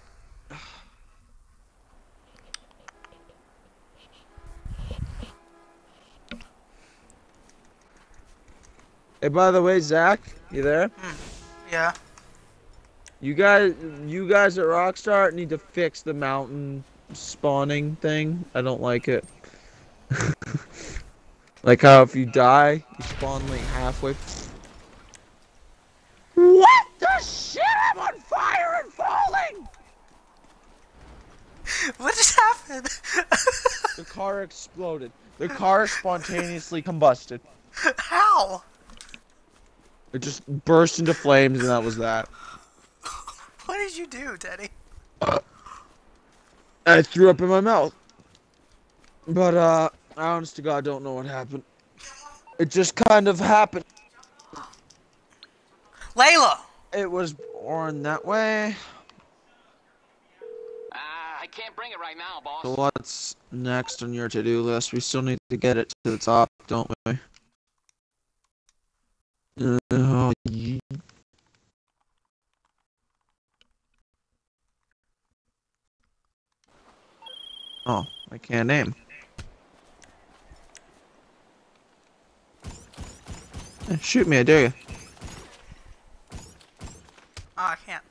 Hey, by the way, Zach, you there? Hmm, yeah. You guys, you guys at Rockstar need to fix the mountain spawning thing. I don't like it. like how if you die, you spawn like halfway. What the shit? I'm on fire and falling! What just happened? The car exploded. The car spontaneously combusted. How? It just burst into flames and that was that. What did you do, Teddy? I threw up in my mouth. But, uh, I honest to God don't know what happened. It just kind of happened. Layla! It was born that way. Uh, I can't bring it right now, boss. So what's next on your to-do list? We still need to get it to the top, don't we? Uh, oh, ye- oh, I can't aim. Eh, Shoot me, I dare you. Oh, I can't.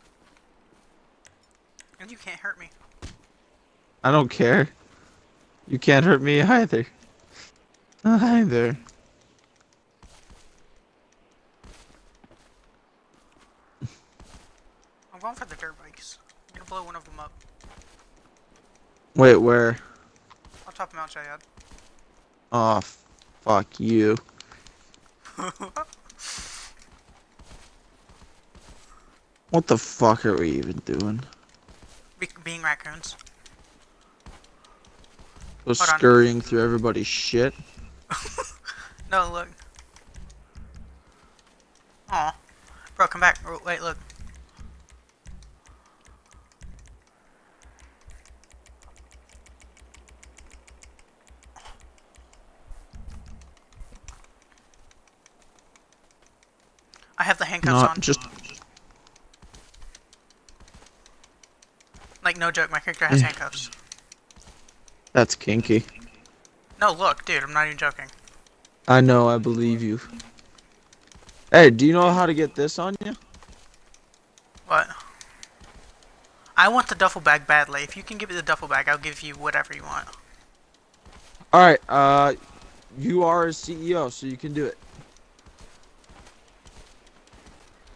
And you can't hurt me. I don't care. You can't hurt me either. Either. I'm going for the dirt bikes. I'm gonna blow one of them. Wait, where? I'll top Mount Chiliad. Oh, fuck you. What the fuck are we even doing? Be- being raccoons. Go Hold on. scurrying through everybody's shit. No, look. Aw. Bro, come back. Wait, look. I have the handcuffs Not on. just Like, no joke, my character has handcuffs. that's kinky. No, look, dude, I'm not even joking. I know, I believe you. Hey, do you know how to get this on you? What? I want the duffel bag badly. If you can give me the duffel bag, I'll give you whatever you want. Alright, uh, you are a CEO, so you can do it.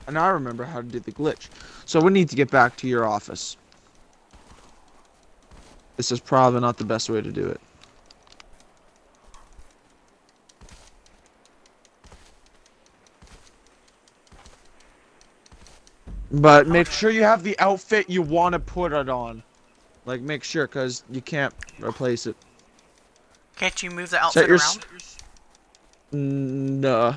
And I remember how to do the glitch. So we need to get back to your office. This is probably not the best way to do it. But make sure you have the outfit you want to put it on. Like, make sure, because you can't replace it. Can't you move the outfit around? No.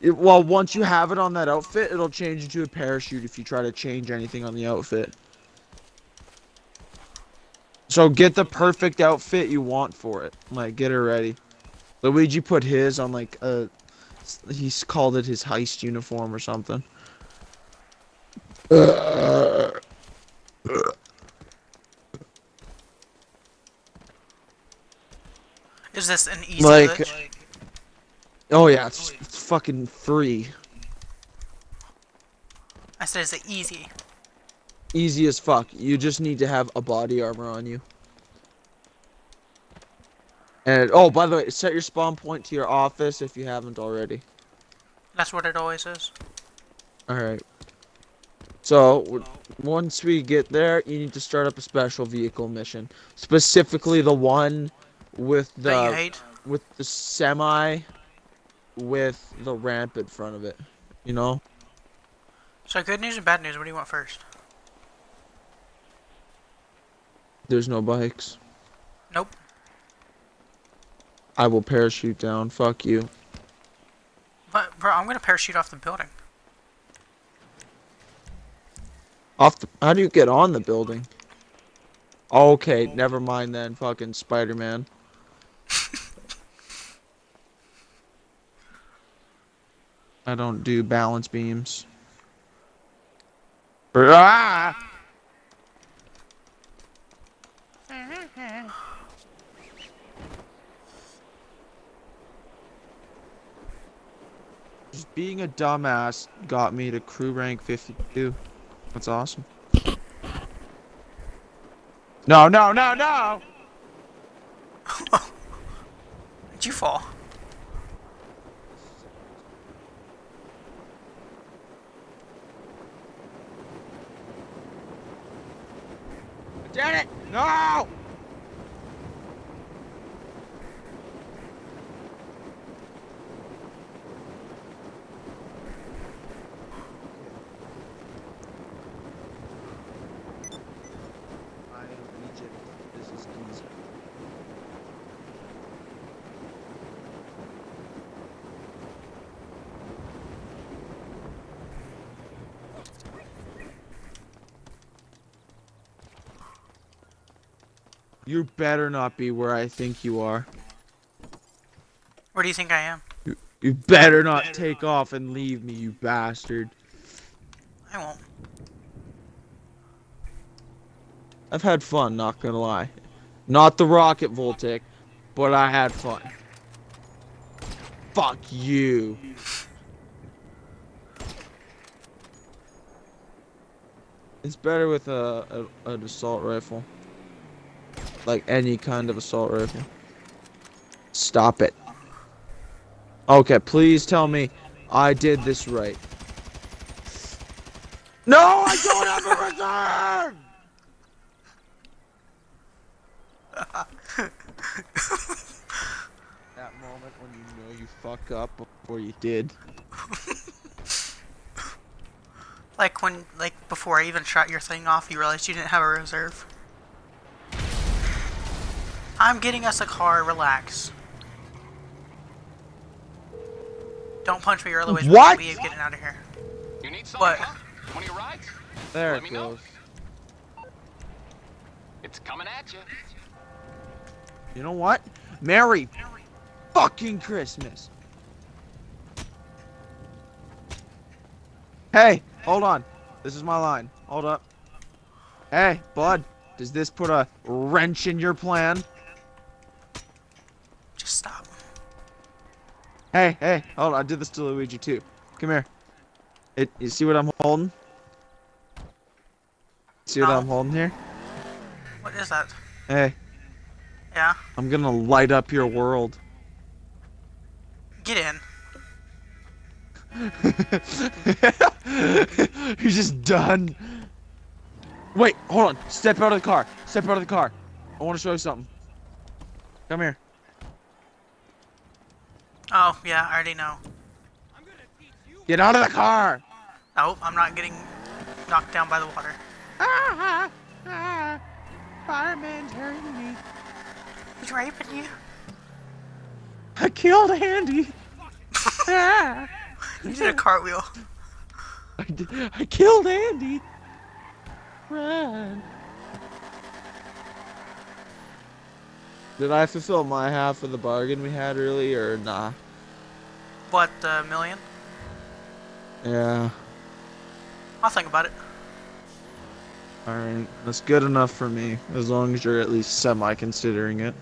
It, well, once you have it on that outfit, it'll change into a parachute if you try to change anything on the outfit. So get the perfect outfit you want for it. Like, get it ready. Luigi put his on like a. He's called it his heist uniform or something. Is this an easy Like- glitch? Oh yeah, it's, oh, it's fucking free. I said, is it easy? Easy as fuck. You just need to have a body armor on you. And oh, by the way, set your spawn point to your office if you haven't already. That's what it always is. All right. So once we get there, you need to start up a special vehicle mission, specifically the one with the with the semi with the ramp in front of it. You know? So good news and bad news. What do you want first? There's no bikes. Nope. I will parachute down. Fuck you. But bro, I'm gonna parachute off the building. Off the, how do you get on the building? Okay, never mind then. Fucking Spider-Man. I don't do balance beams. Ah! Just being a dumbass got me to crew rank 52. That's awesome. No, no, no, no! Did you fall? Damn it! No! You better not be where I think you are. Where do you think I am? You better not take off and leave me, you bastard. I won't. I've had fun, not gonna lie. Not the rocket Voltic, but I had fun. Fuck you. It's better with a, a an assault rifle. Like any kind of assault rifle. Stop it. Okay, please tell me I did this right. No, I don't have a reserve! that moment when you know you fuck up before you did. Like when, like before I even shot your thing off, you realized you didn't have a reserve. I'm getting us a car. Relax. Don't punch me, or otherwise What? we're getting out of here. You need something, What? huh? One of your rides? There Let it me know. goes. It's coming at you. You know what? Merry fucking Christmas. Hey, hold on. This is my line. Hold up. Hey, bud. Does this put a wrench in your plan? Just stop. Hey, hey, hold on. I did this to Luigi too. Come here. It, you see what I'm holding? See what No. I'm holding here? What is that? Hey, Yeah. I'm gonna light up your world. Get in. You're just done. Wait, hold on. Step out of the car. Step out of the car. I want to show you something. Come here. Oh yeah, I already know. Get out of the car. Nope, I'm not getting knocked down by the water. Ah, ah, fireman's hurting me. He's raping you. I killed Andy. ah, You did a cartwheel. I, did, I killed Andy. Run. Did I fulfill my half of the bargain we had earlier or nah? What, a million? Yeah. I'll think about it. Alright, that's good enough for me, as long as you're at least semi-considering it.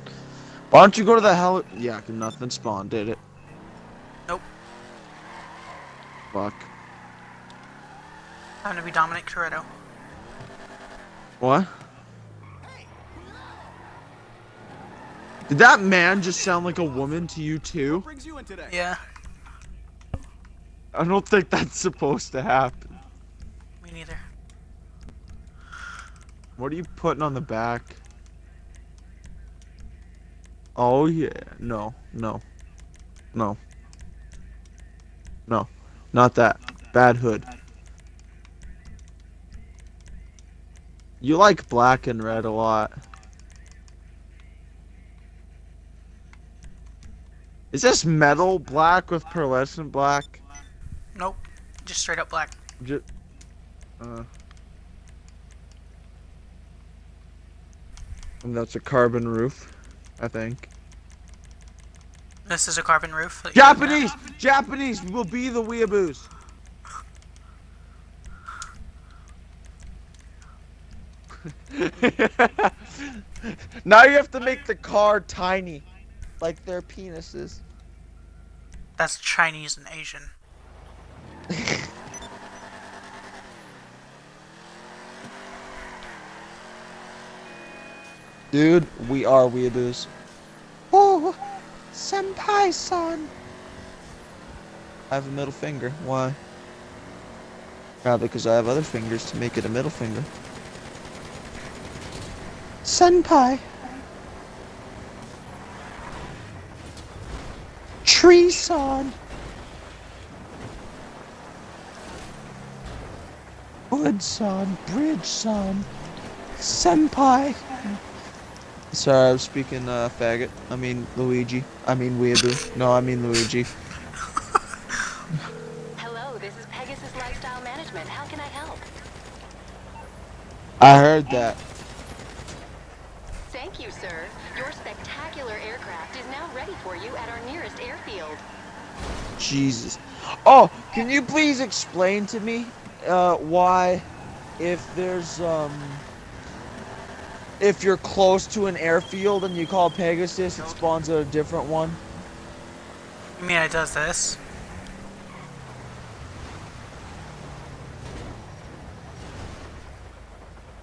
Why don't you go to the hell- Yeah, nothing spawned, did it? Nope. Fuck. Time to be Dominic Toretto. What? Did that man just sound like a woman to you too? brings you in today? Yeah, I don't think that's supposed to happen. me neither. What are you putting on the back? Oh yeah. No. No. No. No. Not that. Bad hood. You like black and red a lot. Is this metal black with pearlescent black? Nope. Just straight up black. Ju- uh. And that's a carbon roof, I think. This is a carbon roof. that you have now. Japanese! Japanese will be the weeaboos! now you have to make the car tiny. Like their penises. That's Chinese and Asian. Dude, we are weeaboos. Oh, senpai son. I have a middle finger. Why? Probably because I have other fingers to make it a middle finger. Senpai. Tree-san. Wood-san. Bridge Son, Senpai. Sorry, I was speaking uh, faggot. I mean Luigi. I mean weeaboo. No, I mean Luigi. Hello, this is Pegasus Lifestyle Management. How can I help? I heard that. Thank you, sir. Your spectacular aircraft is now ready for you at our nearest airfield. Jesus. Oh, can you please explain to me uh, why, if there's um, if you're close to an airfield and you call Pegasus, it spawns a different one? You mean it does this?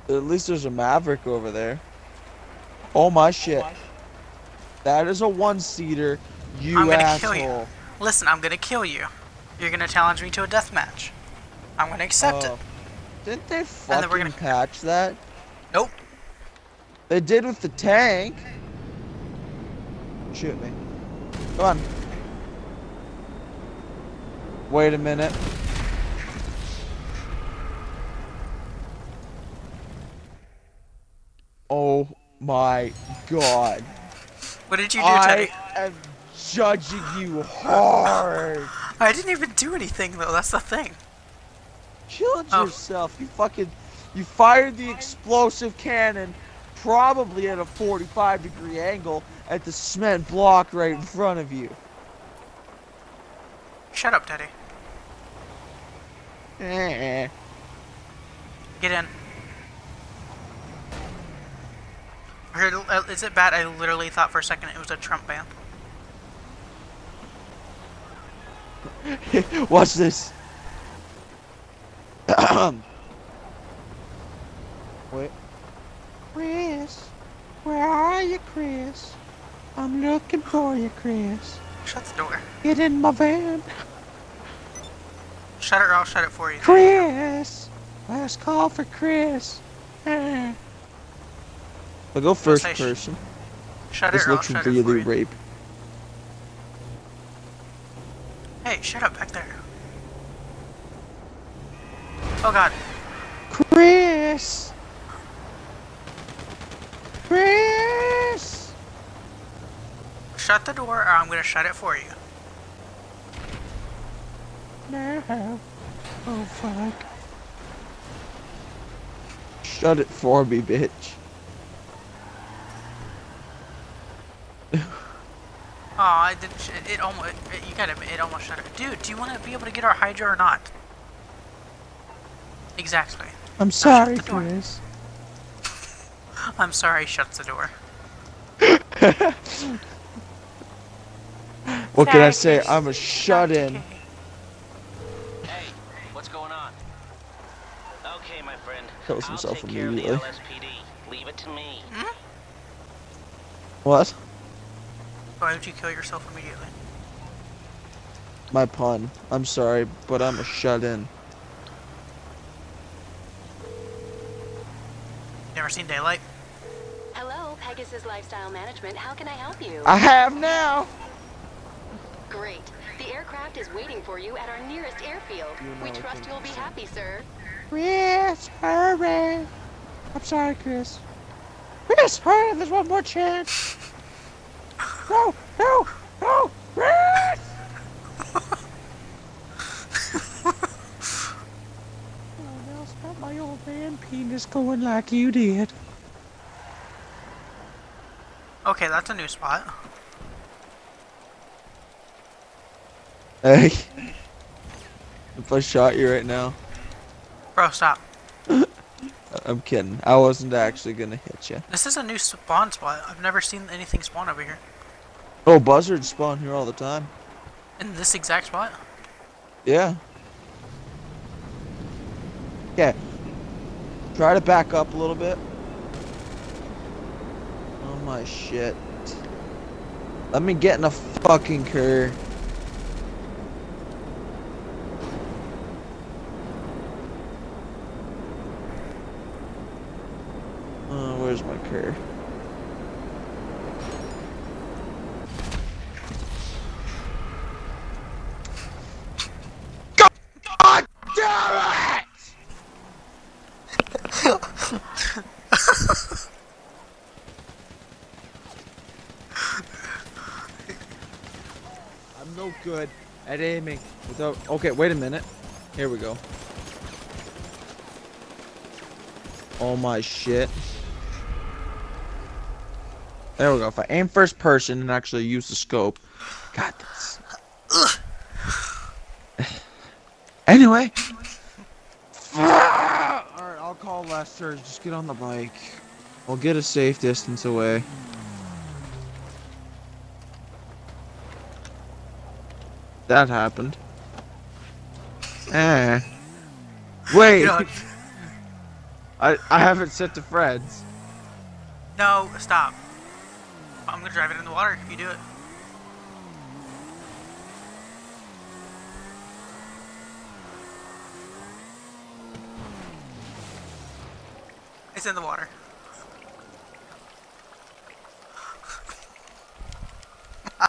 At least there's a Maverick over there. Oh my shit. That is a one-seater. You I'm gonna asshole. kill you. Listen, I'm gonna kill you. You're gonna challenge me to a death match. I'm gonna accept Oh. it. Didn't they fucking we're gonna- patch that? Nope. They did with the tank. Shoot me. Come on. Wait a minute. Oh my god. What did you do, I Teddy? am judging you hard. I didn't even do anything though. That's the thing. Killed Oh. yourself. You fucking you fired the explosive cannon probably at a 45 degree angle at the cement block right in front of you. Shut up, Teddy. Eh. Get in. Uh, Is it bad? I literally thought for a second it was a Trump ban. Watch this. Wait. Chris, where are you, Chris? I'm looking for you, Chris. Shut the door. Get in my van. Shut it or I'll shut it for you. Chris! Last call for Chris. Eh. I'll go first say sh- person. Shut it Just or I'll shut for it for you. rape. Hey, shut up back there. Oh god. Chris! Chris! Shut the door or I'm gonna shut it for you. No. Oh fuck. Shut it for me, bitch. Oh, I didn't. Sh- it, it almost. It, you gotta. It almost shut it. Dude, do you want to be able to get our Hydra or not? Exactly. I'm sorry, the door. Chris. I'm sorry. Shuts the door. What can I Sorry, say? I'm a shut in. Okay. Hey, what's going on? Okay, my friend. Kills I'll himself take care of the immediately. LSPD. Leave it to me. Hmm? What? Why would you kill yourself immediately? My pun. I'm sorry, but I'm a shut in. You ever seen daylight? Hello, Pegasus Lifestyle Management. How can I help you? I have now. Great. The aircraft is waiting for you at our nearest airfield. You We trust you'll be happy, sir. Chris, hurry. I'm sorry, Chris. Chris, hurry. There's one more chance. No, no, no, Chris. oh, else got my old man penis going like you did. Okay, that's a new spot. Hey. If I shot you right now, Bro, stop. I'm kidding. I wasn't actually gonna hit you. This is a new spawn spot. I've never seen anything spawn over here. Oh, buzzards spawn here all the time. In this exact spot? Yeah. Okay. Try to back up a little bit. Oh my shit. Let me get in a fucking cur. Uh, where's my cur? God damn it! I'm no good at without. Okay, wait a minute. Here we go. Oh my shit. There we go. If I aim first person and actually use the scope. God, that's. anyway. Alright, I'll call Lester. Just get on the bike. We'll get a safe distance away. That happened. Eh. Wait. You know, I I have it set to Fred's. no, stop. I'm gonna drive it in the water if you do it. It's in the water.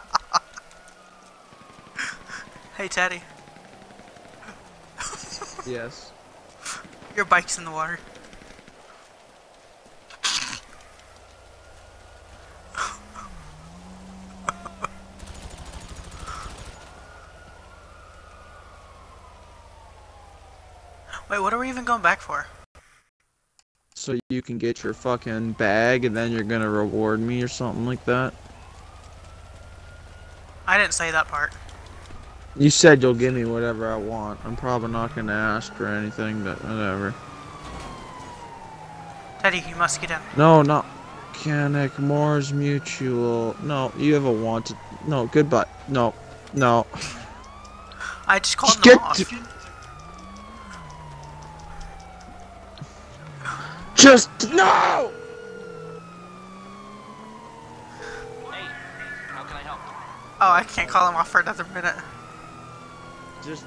hey Teddy, Yes. your bike's in the water. Wait, what are we even going back for? So you can get your fucking bag and then you're gonna reward me or something like that. I didn't say that part. You said you'll give me whatever I want. I'm probably not gonna ask for anything, but whatever. Teddy, you must get in. No, not mechanic. Mors Mutual. No, you have a wanted. No, goodbye. No, no. I just called Just them get off. to- Just no. Hey, how can I help? Oh, I can't call him off for another minute. Just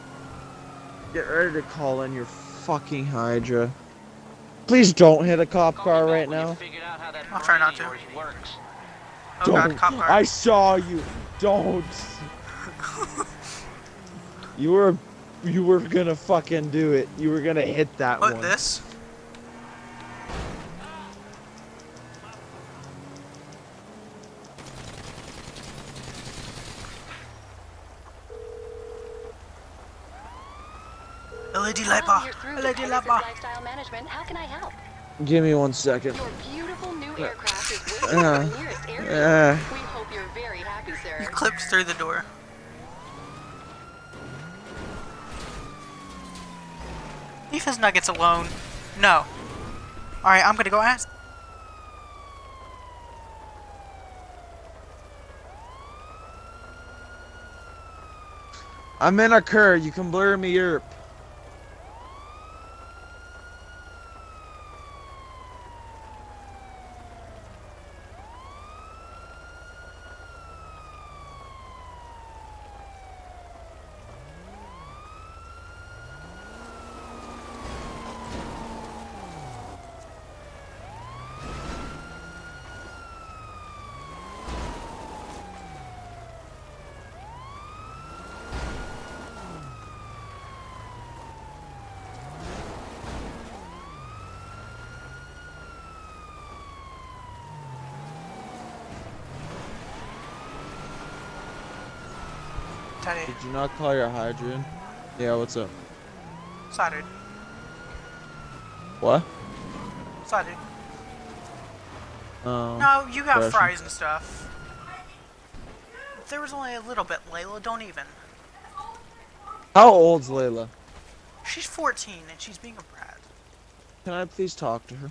get ready to call in your fucking Hydra. Please don't hit a cop Call car right now. figured out how that I'll try not to. works. Oh Don't. cop car. I saw you. Don't. you were, you were gonna fucking do it. You were gonna hit that What, one. this? LED light bar. Hello, you're through to LED Pegasus light bar. Lifestyle Management. How can I help? Give me one second. Your beautiful new aircraft is waiting at Uh, nearest airfield. uh. We hope you're very happy, sir. He clipped through the door. Leave his nuggets alone. No. Alright, I'm gonna go ask. I'm in a cur. You can blur me up. You not call your hydrant? Yeah, what's up? Sorry. What? Sorry. Um, No, you got fries and stuff. There was only a little bit, Layla. Don't even. How old's Layla? She's 14 and she's being a brat. Can I please talk to her?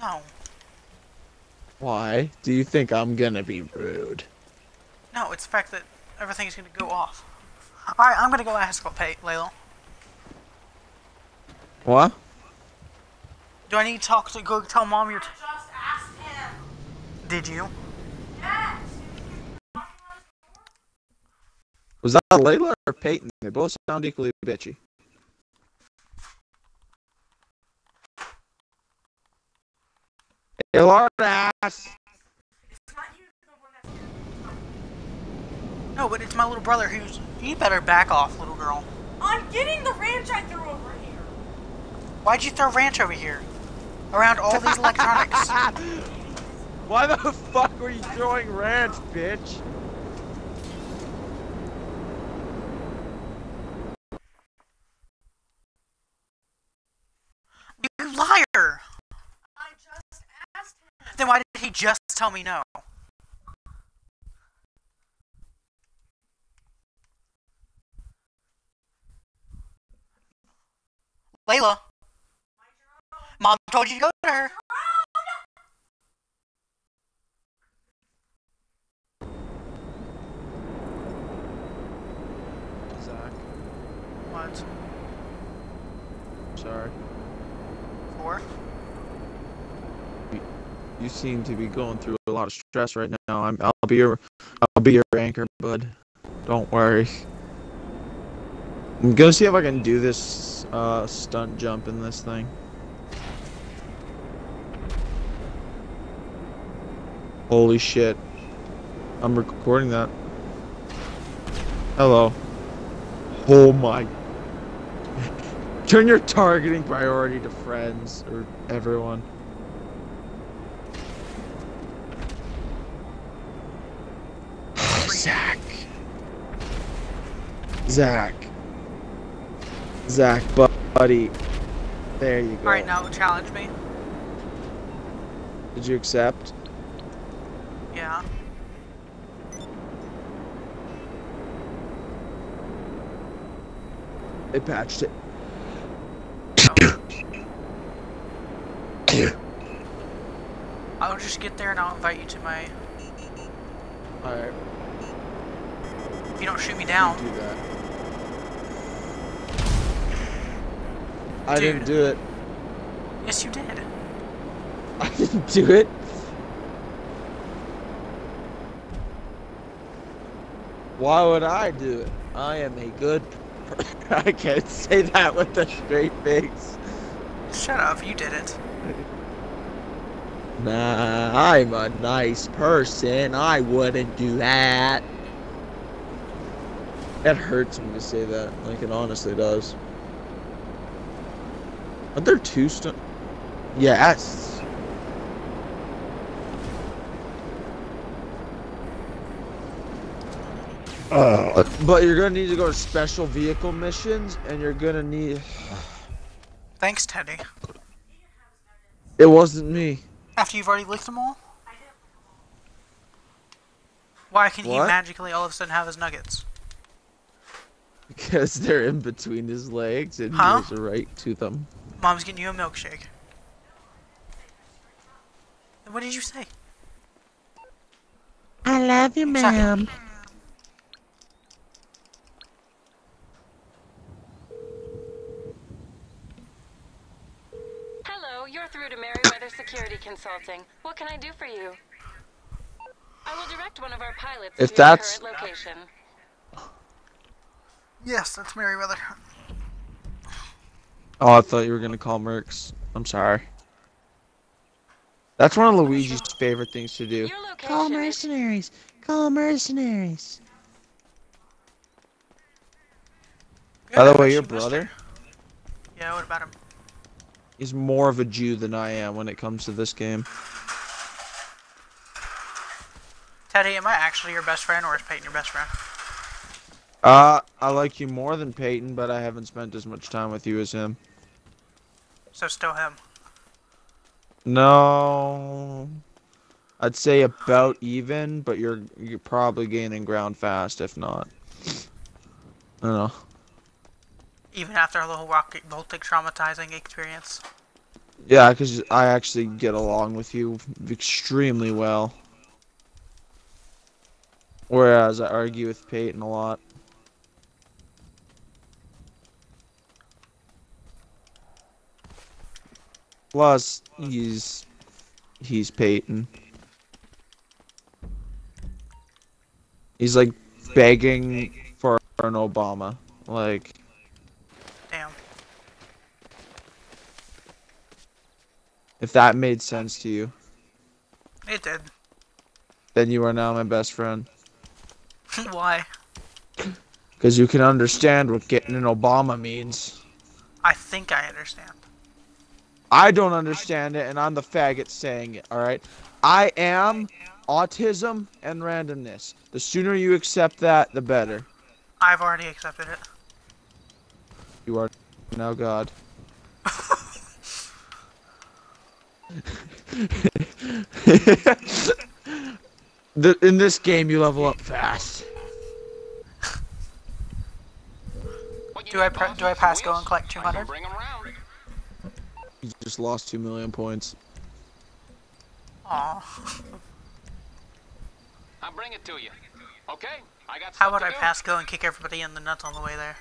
No. Why? Do you think I'm gonna be rude? No, it's the fact that everything's gonna go off. Alright, I'm gonna go ask about Pay Layla. What? Do I need to talk to go tell mom you're. T- just asked him. Did you? Yes. Was that Layla or Peyton? They both sound equally bitchy. Hey, Lord ass! It's not you, the one that's No, but it's my little brother who's. You better back off, little girl. I'm getting the ranch I threw over here. Why'd you throw ranch over here? Around all these electronics. Why the fuck were you throwing ranch, bitch? You liar! I just asked him. Then why did he just tell me no? Layla. Mom told you to go to her. Zach, What? sorry. For? You seem to be going through a lot of stress right now. I'm, I'll be your, I'll be your anchor, bud. Don't worry. I'm gonna see if I can do this uh, stunt jump in this thing. Holy shit! I'm recording that. Hello. Oh my. Turn your targeting priority to friends or everyone. Zach. Zach. Zach, buddy. There you go. Alright, now challenge me. Did you accept? Yeah. They patched it. I'll just get there and I'll invite you to my. Alright, If you don't shoot me down. do that. I Dude. didn't do it. Yes, you did. I didn't do it. Why would I do it? I am a good. I can't say that with a straight face. Shut up, you did it. Nah, I'm a nice person. I wouldn't do that. It hurts me to say that. Like, it honestly does. Are there two st- Yes. Oh. But you're gonna need to go to special vehicle missions, and you're gonna need. Thanks, Teddy. It wasn't me. After you've already licked them all? Why can he magically all of a sudden have his nuggets? Because they're in between his legs, and Huh? he has a right to them. Um. Mom's getting you a milkshake. What did you say? I love you, ma'am. Hello, you're through to Merryweather Security Consulting. What can I do for you? I will direct one of our pilots If to that's- your current location. Yes, that's Merryweather. Oh, I thought you were gonna call Mercs. I'm sorry. That's one of Luigi's favorite things to do. Call mercenaries. Call mercenaries. By the way, your brother. Yeah, what about him? He's more of a Jew than I am when it comes to this game. Teddy, am I actually your best friend or is Peyton your best friend? Uh, I like you more than Peyton, but I haven't spent as much time with you as him. So still him. No. I'd say about even, but you're you're probably gaining ground fast if not. I don't know. Even after a little rocket voltic traumatizing experience. Yeah, because I actually get along with you extremely well. Whereas I argue with Peyton a lot. Plus, he's he's Peyton. He's like begging for an Obama. Like, Damn. if that made sense to you, It did. then you are now my best friend. Why? Because you can understand what getting an Obama means. I think I understand. I don't understand it, and I'm the faggot saying it, alright? I am autism and randomness. The sooner you accept that, the better. I've already accepted it. You are now God. the, in this game, you level up fast. Do I pre- do I pass go and collect 200? Bring 'em round. You just lost 2 million points. Aw. I'll bring it to you. Okay? I got How about I do. pass go and kick everybody in the nuts on the way there?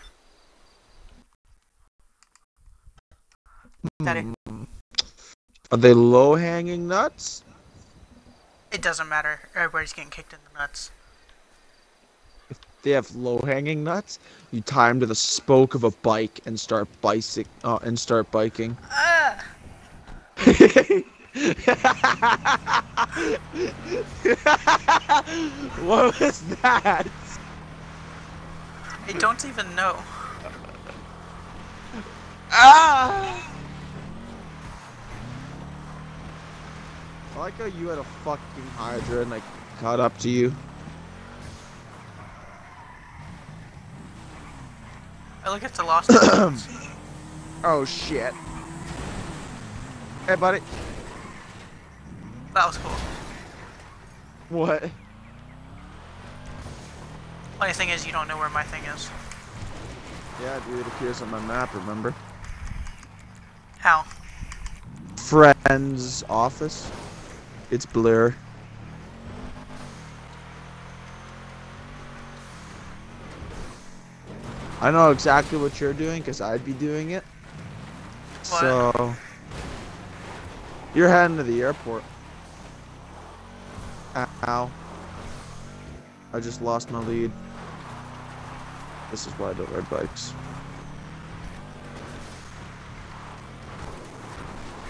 Daddy, Are they low hanging nuts? it doesn't matter. Everybody's getting kicked in the nuts. They have low hanging nuts. You tie them to the spoke of a bike and start bicyc uh, and start biking. Ah! what was that? I don't even know. Ah! I like how you had a fucking Hydra and I caught up to you. I look at the lost. Oh shit. Hey buddy. that was cool. What? Funny thing is, you don't know where my thing is. Yeah, dude, it appears on my map, remember? How? Friend's office. It's Blair. I know exactly what you're doing because I'd be doing it. What? So you're heading to the airport. Ow. I just lost my lead. This is why I don't ride bikes.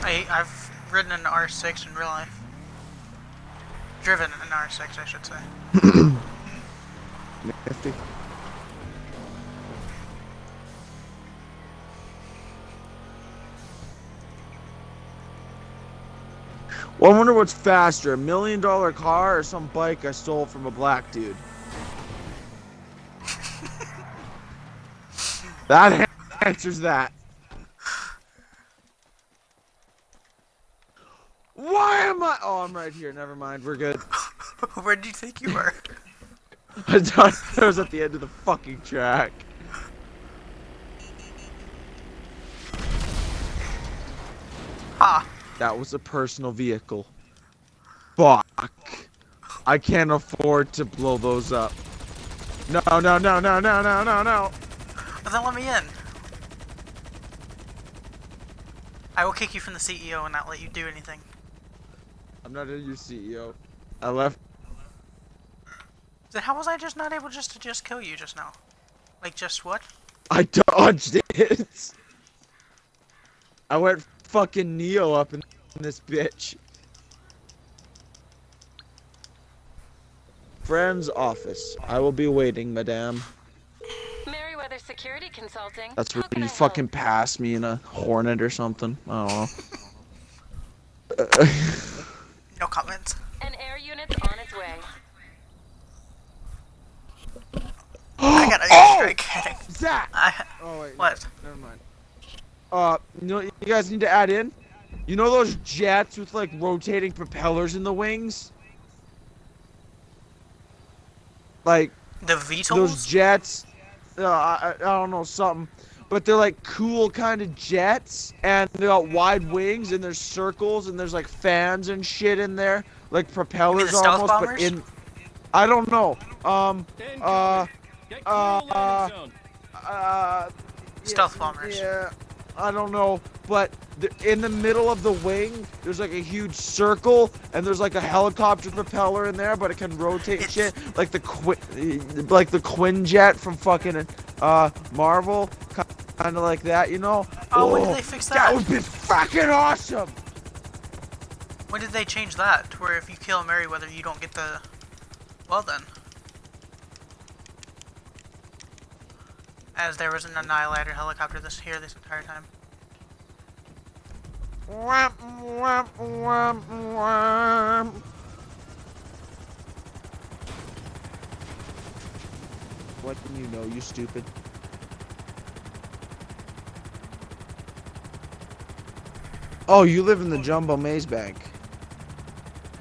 I I've ridden an R6 in real life. Driven an R6, I should say. Nifty. Well, I wonder what's faster, a million dollar car or some bike I stole from a black dude. that answers that. Why am I? Oh, I'm right here. Never mind. We're good. Where do you think you were? I thought I was at the end of the fucking track. Ha! That was a personal vehicle. Fuck. I can't afford to blow those up. No, no, no, no, no, no, no, no. Well, then let me in. I will kick you from the CEO and not let you do anything. I'm not your CEO. I left. Then how was I just not able just to just kill you just now? Like just what? I dodged it. I went fucking Neo up in this bitch. Friend's office. I will be waiting, madame. Merryweather Security Consulting. That's How where you I help? fucking pass me in a Hornet or something. I don't know. No comments. An air unit's on its way. I got a oh I Oh wait. what? Never mind. Uh, you know, you guys need to add in. You know those jets with like rotating propellers in the wings? Like The those VTOLs? jets. Uh, I, I I don't know something, but they're like cool kind of jets, and they got wide wings, and there's circles, and there's like fans and shit in there, like propellers stealth almost, bombers? but in. I don't know. Um. Ten Uh. Get uh, cool landing. Uh. Stealth bombers. Yeah. I don't know, but in the middle of the wing, there's like a huge circle, and there's like a helicopter propeller in there, but it can rotate It's- shit, like the Qui- like the Quinjet from fucking uh Marvel, kind of like that, you know? Oh, when did they fix That that? would be fucking awesome. When did they change that? To where if you kill Merryweather, you don't get the. Well then. As there was an Annihilator helicopter this here this entire time. Wham, wham, wham, wham. What do you know, you stupid? Oh, you live in the Jumbo Maze Bank.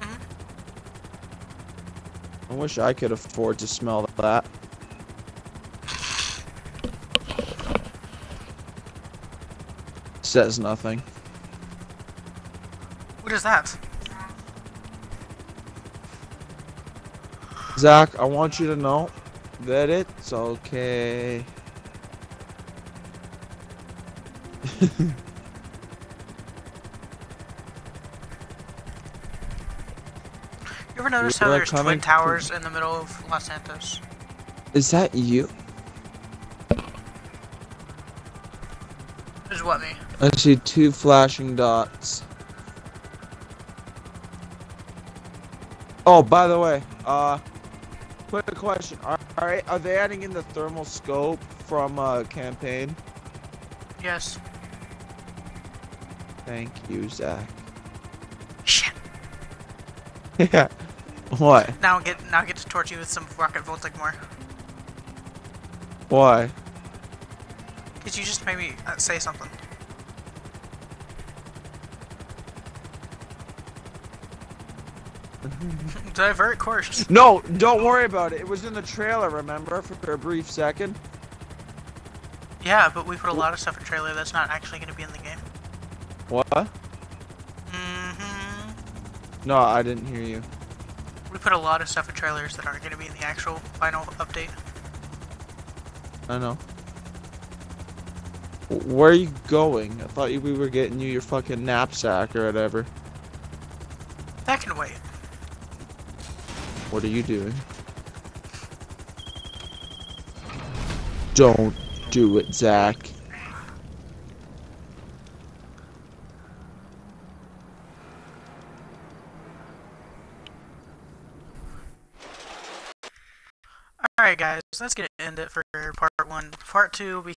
Mhm. I wish I could afford to smell that. Says nothing. What is that? Zach, I want you to know that it's okay. You ever notice how there's twin to- towers in the middle of Los Santos? Is that you? Is what me? I see two flashing dots. Oh, by the way, uh, quick question. All right, are, they adding in the thermal scope from uh, campaign? Yes. Thank you, Zach. Shit. yeah. What? Now get now get to torture you with some rocket voltic more. Why? Cause you just made me uh, say something. Divert course. No, don't worry about it. It was in the trailer, remember, for a brief second. Yeah, but we put a lot of stuff in trailer that's not actually going to be in the game. What? hmm No, I didn't hear you. We put a lot of stuff in trailers that aren't going to be in the actual final update. I know. Where are you going? I thought we were getting you your fucking knapsack or whatever. That can wait. What are you doing? Don't do it, Zach. Alright guys, that's going to end it for part one. Part two, we